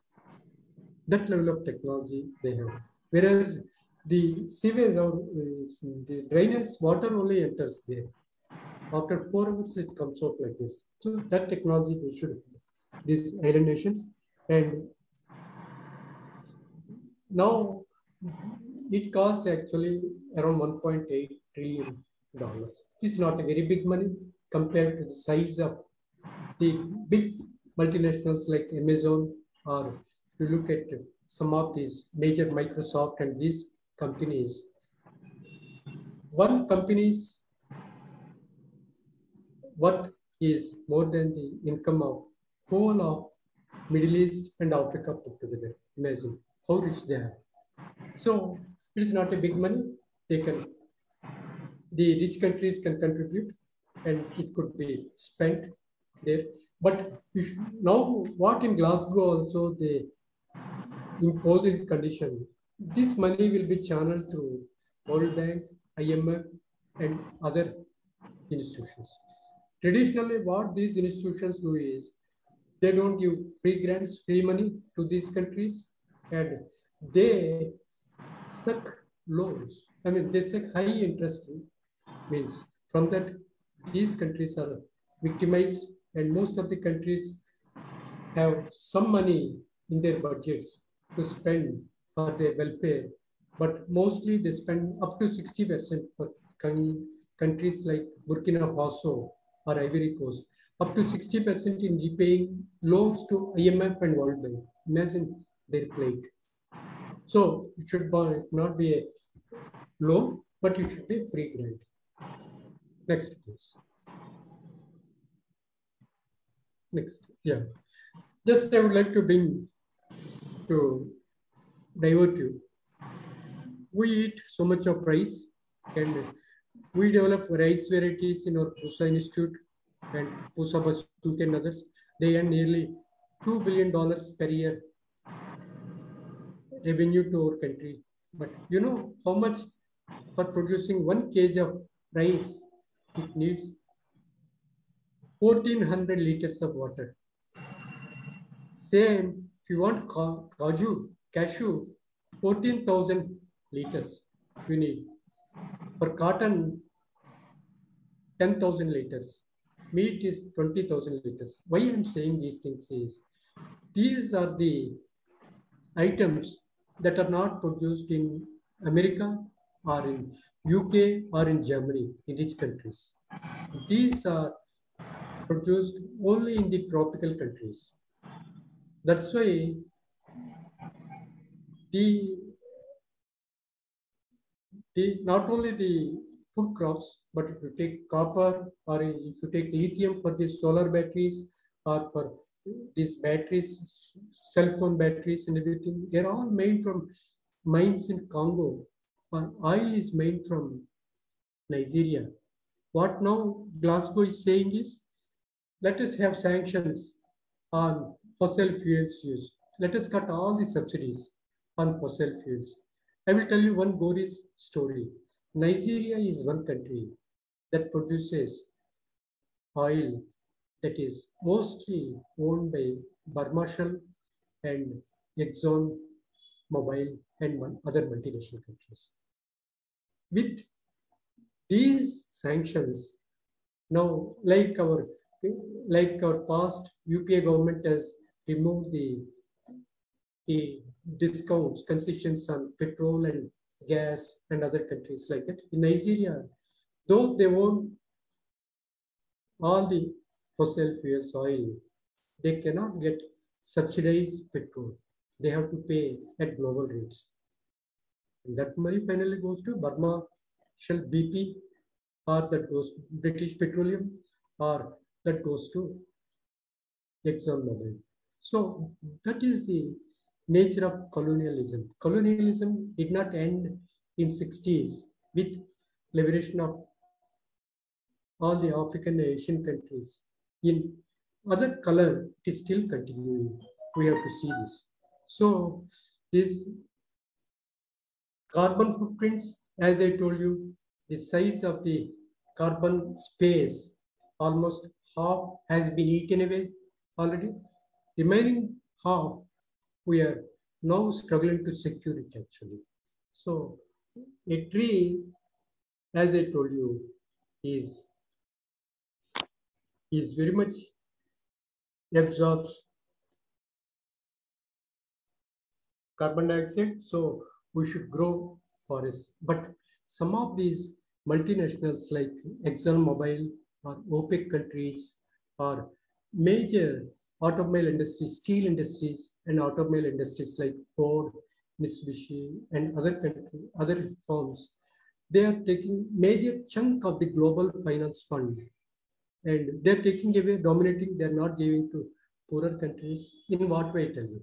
That level of technology they have. Whereas the sewage or uh, the drainage water only enters there. After four hours, it comes out like this. So that technology we should have. These island nations and now it costs actually around 1.8 trillion dollars. This is not a very big money compared to the size of the big multinationals like Amazon or you look at some of these major Microsoft and these companies, one company's worth is more than the income of whole of Middle East and Africa put together. Imagine how rich they are. So it is not a big money. They can, the rich countries can contribute and it could be spent there. But now what in Glasgow also they impose a condition. This money will be channeled through World Bank, IMF, and other institutions. Traditionally, what these institutions do is they don't give free grants, free money to these countries, and they suck loans. I mean, they suck high interest means from that these countries are victimized and most of the countries have some money in their budgets to spend for their welfare but mostly they spend up to 60% for countries like Burkina Faso or Ivory Coast, up to 60% in repaying loans to IMF and World Bank. Imagine their plight. So it should not be a loan, but it should be free grant. Next, please. Next, yeah. Just I would like to bring to divert you. We eat so much of rice and we develop rice varieties in our Pusa Institute and Pusa Institute and others. They earn nearly $2 billion per year revenue to our country. But you know how much for producing one kg of rice, it needs 1400 liters of water. Same, if you want kaju, cashew, 14,000 liters you need. For cotton, 10,000 liters. Meat is 20,000 liters. Why I'm saying these things is, these are the items that are not produced in America or in UK or in Germany, in rich countries. These are produced only in the tropical countries. That's why the, the not only the food crops, but if you take copper or if you take lithium for the solar batteries or for these batteries, cell phone batteries and everything, they're all made from mines in Congo. Oil is made from Nigeria. What now Glasgow is saying is, let us have sanctions on fossil fuels use. Let us cut all the subsidies on fossil fuels. I will tell you one Goris story. Nigeria is one country that produces oil that is mostly owned by Burma Shell and Exxon Mobil and other multinational countries. With these sanctions, now like our like our past UPA government has removed the, the discounts, concessions on petrol and gas and other countries like that. In Nigeria, though they own all the fossil fuels oil, they cannot get subsidized petrol. They have to pay at global rates. And that money finally goes to Burma Shell BP or that goes British Petroleum or that goes to ExxonMobil. So that is the nature of colonialism. Colonialism did not end in 60s with liberation of all the African and Asian countries in other color, it is still continuing. We have to see this. So this carbon footprints, as I told you, the size of the carbon space, almost half has been eaten away already. Remaining half, we are now struggling to secure it actually. So a tree, as I told you, is is very much absorbs carbon dioxide. So we should grow forests. But some of these multinationals like ExxonMobil or OPEC countries or major automobile industries, steel industries and automobile industries like Ford, Mitsubishi and other country, other firms, they are taking major chunk of the global finance fund and they're taking away, dominating, they're not giving to poorer countries. In what way, I tell you?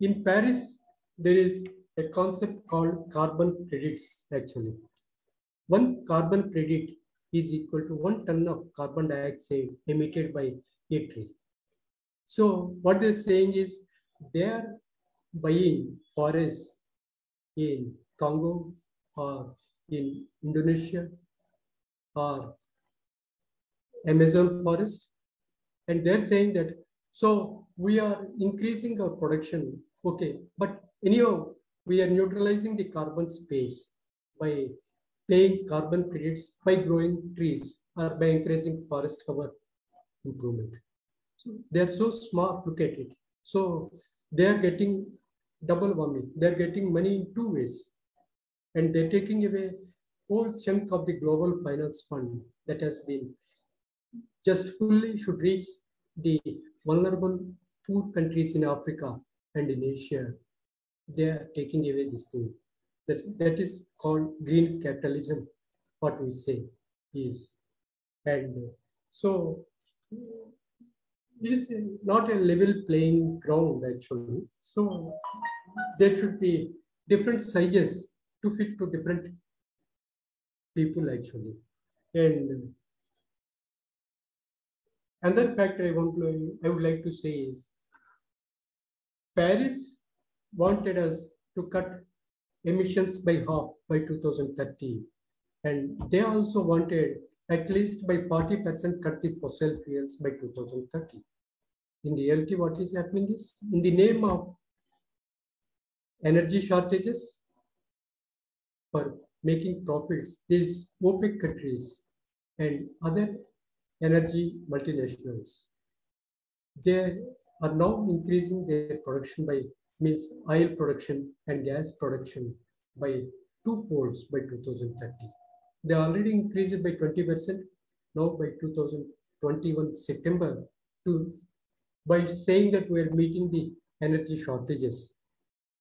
In Paris, there is a concept called carbon credits, actually. One carbon credit is equal to one ton of carbon dioxide emitted by a tree. So what they're saying is they're buying forests in Congo or in Indonesia or Amazon forest. And they're saying that, so we are increasing our production. Okay, but anyhow, we are neutralizing the carbon space by paying carbon credits by growing trees or by increasing forest cover improvement. So they're so smart, look at it. So they're getting double warming. They're getting money in two ways. And they're taking away whole chunk of the global finance fund that has been just fully should reach the vulnerable poor countries in Africa and in Asia. They are taking away this thing. That, that is called green capitalism, what we say is. And so it is not a level playing ground actually. So there should be different sizes to fit to different people actually. And another factor I want to, I would like to say is Paris wanted us to cut emissions by half by 2030. And they also wanted at least by 40% cut the fossil fuels by 2030. In reality, what is happening is in the name of energy shortages for making profits, these OPEC countries and other energy multinationals, they are now increasing their production by means oil production and gas production by two folds by 2030. They already increased by 20% now by 2021 September to by saying that we are meeting the energy shortages.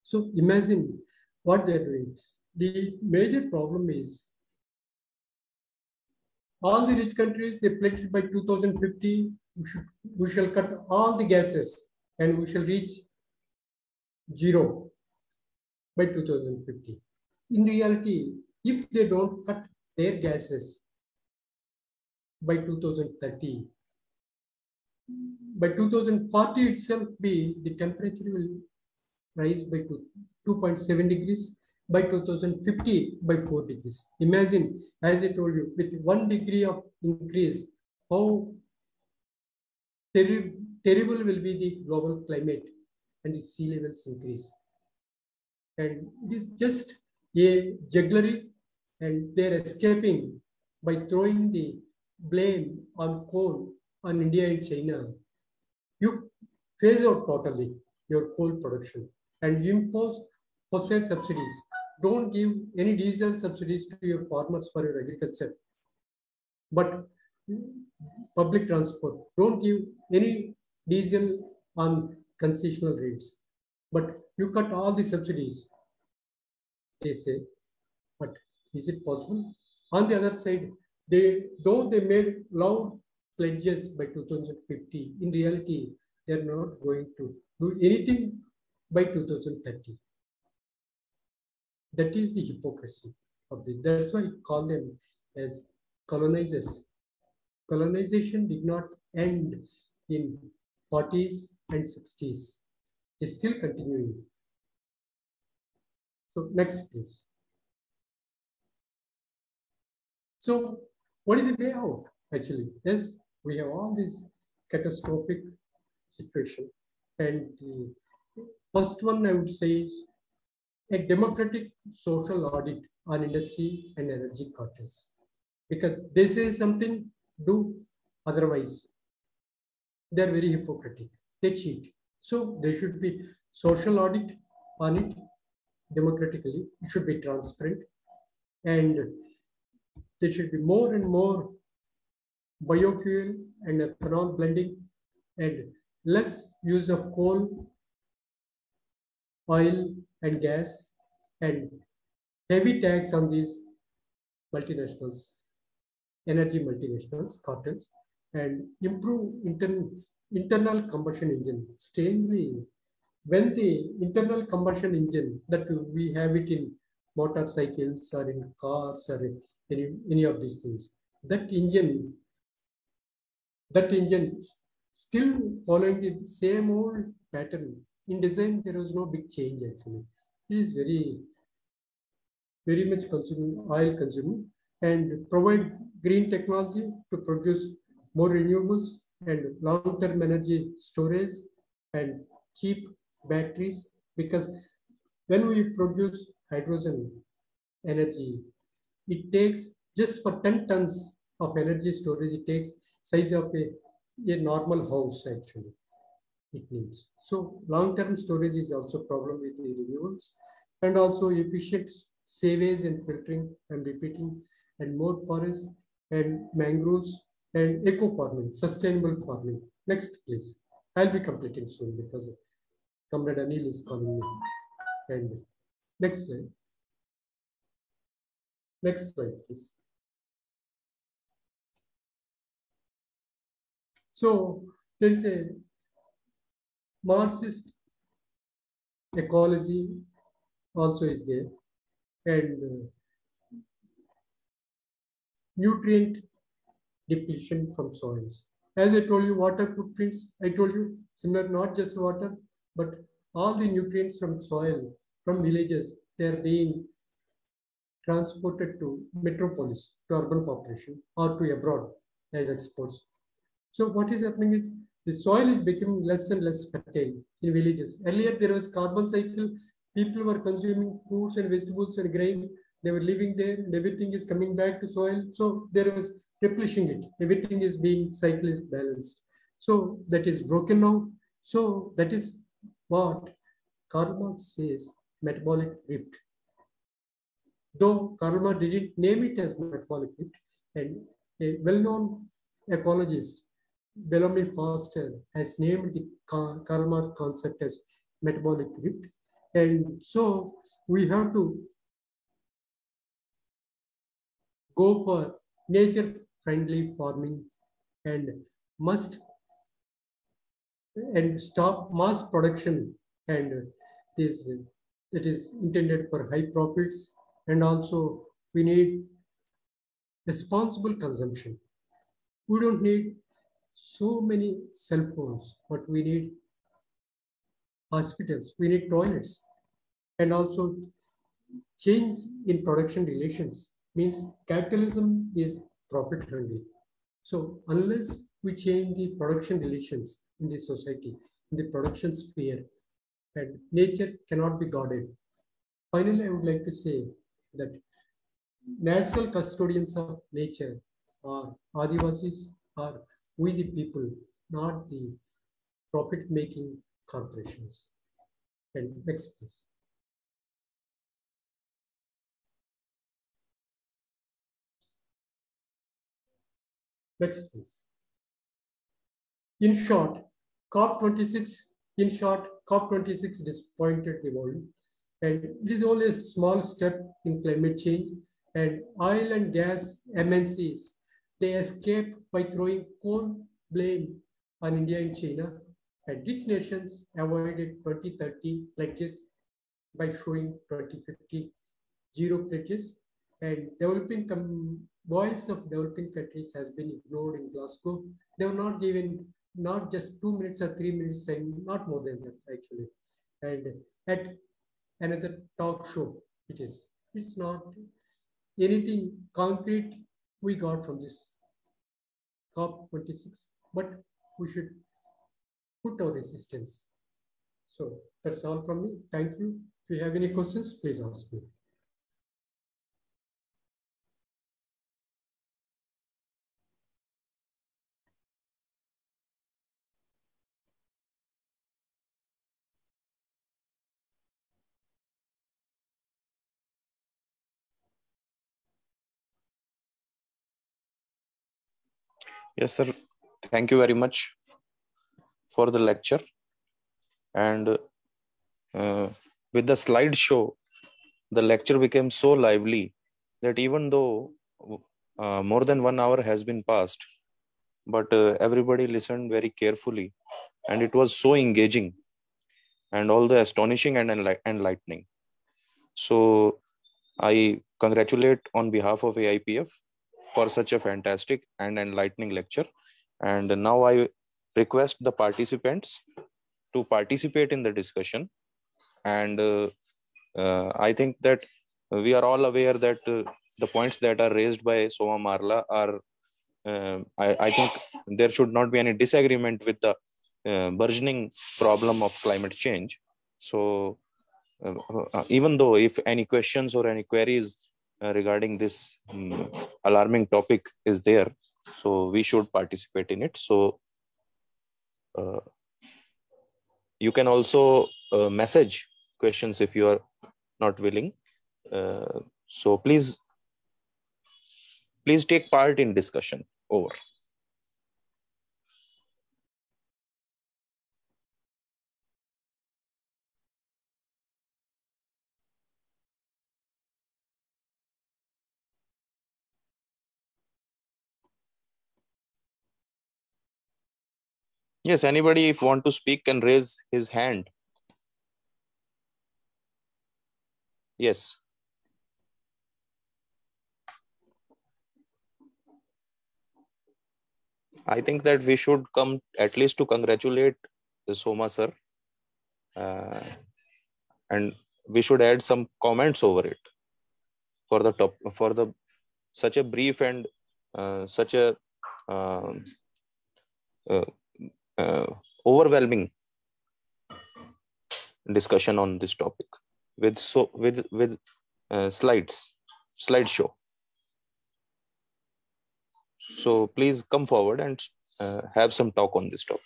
So imagine what they're doing. The major problem is all the rich countries, they pledged by 2050, we, should, we shall cut all the gases and we shall reach zero by 2050. In reality, if they don't cut their gases by 2030. By 2040 itself, be the temperature will rise by 2.7 degrees. By 2050, by 4 degrees. Imagine, as I told you, with one degree of increase, how terri terrible will be the global climate and the sea levels increase. And it is just a jugglery and they're escaping by throwing the blame on coal on India and China. You phase out totally your coal production and impose fossil subsidies. Don't give any diesel subsidies to your farmers for your agriculture. But public transport, don't give any diesel on concessional rates. But you cut all the subsidies, they say. But is it possible? On the other side, they though they made loud pledges by 2050, in reality, they're not going to do anything by 2030. That is the hypocrisy of this. That's why I call them as colonizers. Colonization did not end in 40s and 60s. is still continuing. So next, please. So what is the way out actually? Yes, we have all this catastrophic situation. And the first one I would say is a democratic social audit on industry and energy cartels. Because they say something, do otherwise. They're very hypocritical. They cheat. So there should be social audit on it democratically. It should be transparent. And there should be more and more biofuel and ethanol blending and less use of coal, oil and gas and heavy tax on these multinationals, energy multinationals, cartels, and improve intern, internal combustion engine. Strangely, when the internal combustion engine that we have it in motorcycles or in cars or any, any of these things. That engine, that engine still following the same old pattern. In design, there was no big change actually. It is very, very much consuming, oil consuming and provide green technology to produce more renewables and long-term energy storage and cheap batteries because when we produce hydrogen energy it takes just for 10 tons of energy storage, it takes size of a, a normal house actually. It needs. So long-term storage is also problem with the renewables and also efficient sewage and filtering, I'm repeating, and more forests and mangroves and eco farming, sustainable farming. Next, please. I'll be completing soon because Comrade Anil is calling me. And next slide. Next slide, please. So there is a Marxist ecology also is there and uh, nutrient depletion from soils. As I told you, water footprints, I told you similar, not just water, but all the nutrients from soil, from villages, they're being transported to metropolis, to urban population, or to abroad as exports. So what is happening is the soil is becoming less and less fertile in villages. Earlier there was carbon cycle, people were consuming fruits and vegetables and grain, they were living there everything is coming back to soil. So there was replenishing it. Everything is being cycle is balanced. So that is broken now. So that is what Karl Marx says metabolic rift. Though Karl Marx didn't name it as metabolic rift, and a well-known ecologist, Bellamy Foster, has named the Karl Marx concept as metabolic rift. And so we have to go for nature friendly farming and must and stop mass production. And this it is intended for high profits. And also we need responsible consumption. We don't need so many cell phones but we need hospitals. We need toilets. And also change in production relations means capitalism is profit hungry. So unless we change the production relations in the society, in the production sphere, and nature cannot be guarded. Finally, I would like to say that natural custodians of nature are Adivasis, are we the people, not the profit-making corporations. And next, Next, please. In short, COP26, in short, COP26 disappointed the world. And it is only a small step in climate change. And oil and gas MNCs, they escape by throwing coal blame on India and China. And rich nations avoided 2030 pledges by showing 2050 zero pledges. And developing voice of developing countries has been ignored in Glasgow. They were not given not just two minutes or three minutes time, not more than that actually. And at another talk show, it is. It's not anything concrete we got from this COP26, but we should put our resistance. So that's all from me. Thank you. If you have any questions, please ask me.
Yes, sir. Thank you very much for the lecture. And uh, with the slideshow, the lecture became so lively that even though uh, more than one hour has been passed, but uh, everybody listened very carefully and it was so engaging and all the astonishing and enlightening. So I congratulate on behalf of AIPF for such a fantastic and enlightening lecture. And now I request the participants to participate in the discussion. And uh, uh, I think that we are all aware that uh, the points that are raised by Soma Marla are, uh, I, I, think there should not be any disagreement with the uh, burgeoning problem of climate change. So uh, even though if any questions or any queries regarding this um, alarming topic is there so we should participate in it so uh, you can also uh, message questions if you are not willing uh, so please, please take part in discussion. Over. Yes, anybody if want to speak can raise his hand. Yes. I think that we should come at least to congratulate Soma sir. Uh, and we should add some comments over it for the top for the such a brief and uh, such a um, uh, uh, overwhelming discussion on this topic with so with with uh, slides slideshow. So please come forward and uh, have some talk on this topic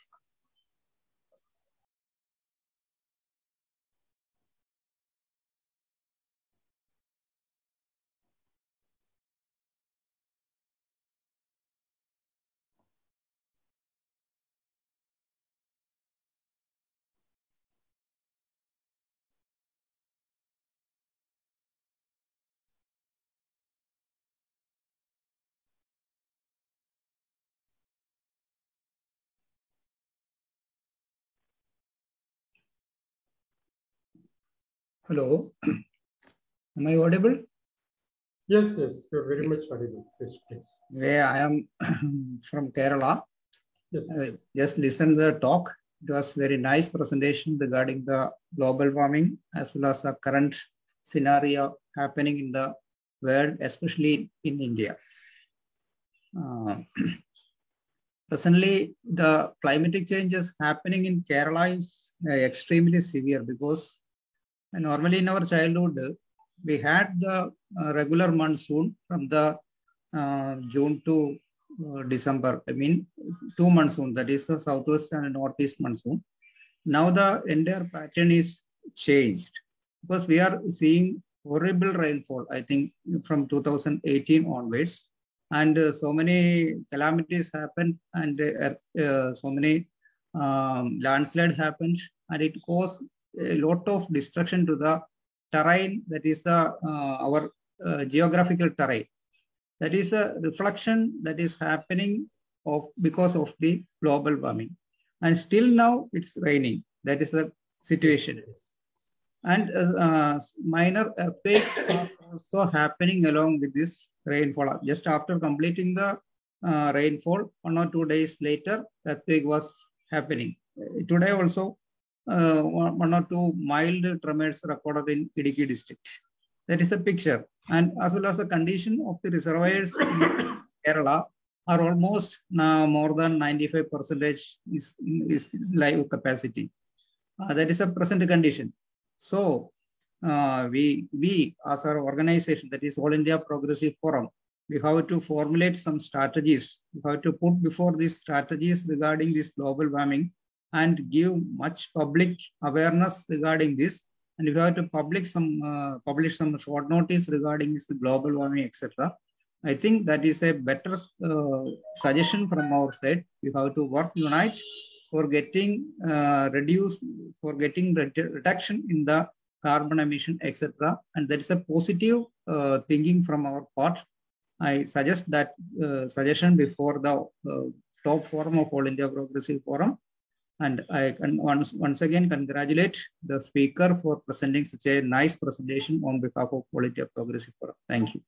Hello. Am I audible?
Yes, yes, you're very much audible. Yes, please.
Yeah, I am from Kerala.
Yes.
Uh, just listen the talk. It was very nice presentation regarding the global warming as well as the current scenario happening in the world, especially in India. Uh, presently, the climatic changes happening in Kerala is uh, extremely severe because normally in our childhood, we had the uh, regular monsoon from the uh, June to uh, December. I mean, two monsoon, that is the southwest and northeast monsoon. Now the entire pattern is changed because we are seeing horrible rainfall, I think, from 2018 onwards. And uh, so many calamities happened and uh, so many um, landslide happened and it caused a lot of destruction to the terrain that is the uh, our uh, geographical terrain. That is a reflection that is happening of because of the global warming. And still now it's raining. That is the situation. And uh, minor earthquakes are also happening along with this rainfall. Just after completing the uh, rainfall one or two days later earthquake was happening. Today also uh, one or two mild tremors recorded in Idukki district. That is a picture. And as well as the condition of the reservoirs in Kerala are almost now more than 95 percentage is, is live capacity. Uh, that is a present condition. So uh, we, we as our organization, that is All India Progressive Forum, we have to formulate some strategies. We have to put before these strategies regarding this global warming and give much public awareness regarding this. And if you have to publish some uh, publish some short notice regarding this global warming, etc. I think that is a better uh, suggestion from our side. We have to work unite for getting uh, reduce for getting reduction in the carbon emission, etc. And that is a positive uh, thinking from our part. I suggest that uh, suggestion before the uh, top forum of All India Progressive Forum and I can once, once again congratulate the speaker for presenting such a nice presentation on behalf of Quality of Progressive Forum. Thank you.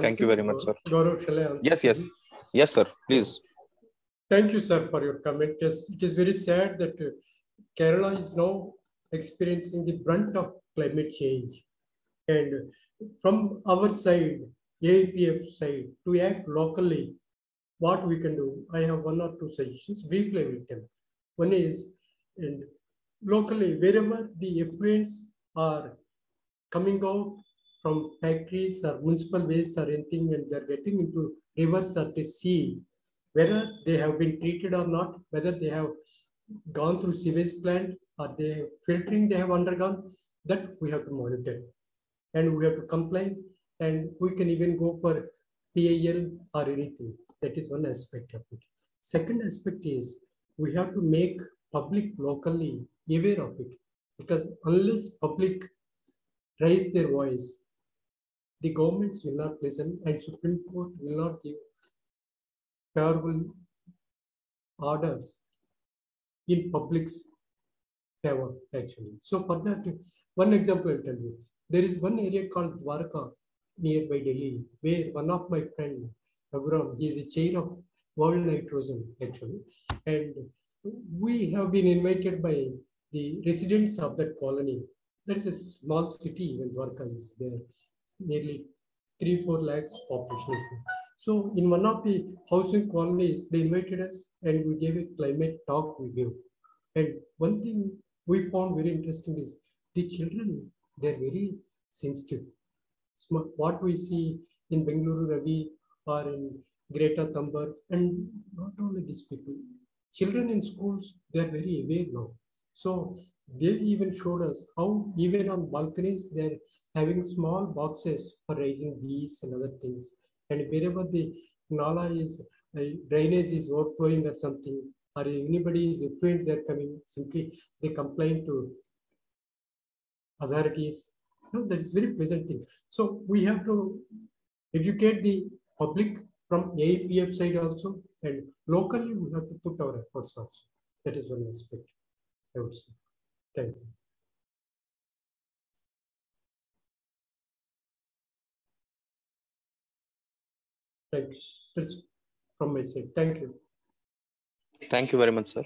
Thank you very much, sir.
Gourav, shall I answer?
Yes, yes. Yes, sir. Please.
Thank you, sir, for your comment. Yes, it is very sad that uh, Kerala is now experiencing the brunt of climate change. And from our side, AIPF side, to act locally what we can do. I have one or two suggestions. Briefly, with them. One is in locally, wherever the effluents are coming out from factories or municipal waste or anything, and they're getting into rivers or the sea, whether they have been treated or not, whether they have gone through sewage plant or the filtering they have undergone, that we have to monitor and we have to comply and we can even go for PIL or anything. That is one aspect of it. Second aspect is we have to make public locally aware of it because unless public raise their voice, the governments will not listen and Supreme Court will not give favorable orders in public's favor actually. So for that, one example I'll tell you. There is one area called Dwarka nearby Delhi where one of my friend, Abram, he is a chair of World Tourism actually. And we have been invited by the residents of that colony. That is a small city when Dwarka is there. Nearly three, four lakhs population. So in one of the housing colonies, they invited us and we gave a climate talk we gave. And one thing we found very interesting is the children, they're very sensitive. What we see in Bengaluru Ravi or in Greta Thunberg, and not only these people, children in schools, they're very aware now. So they even showed us how even on balconies, they're having small boxes for raising bees and other things. And wherever the nala is, uh, drainage is overflowing or something, or anybody is afraid they're coming, simply they complain to authorities. No, that is very pleasant thing. So we have to educate the public from APF side also, and locally we have to put our efforts also. That is one aspect, I would say. Thank you. Thank you. That's from my side. Thank you.
Thank you very much, sir.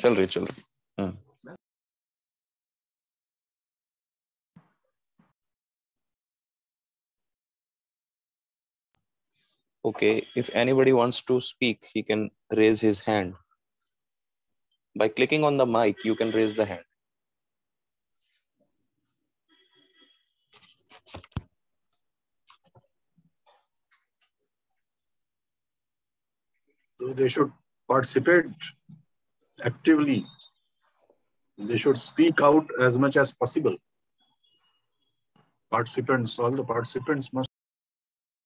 Chal rahi, chal. Hmm. Okay, if anybody wants to speak, he can raise his hand. By clicking on the mic, you can raise the hand.
So they should participate actively. They should speak out as much as possible. Participants, all the participants must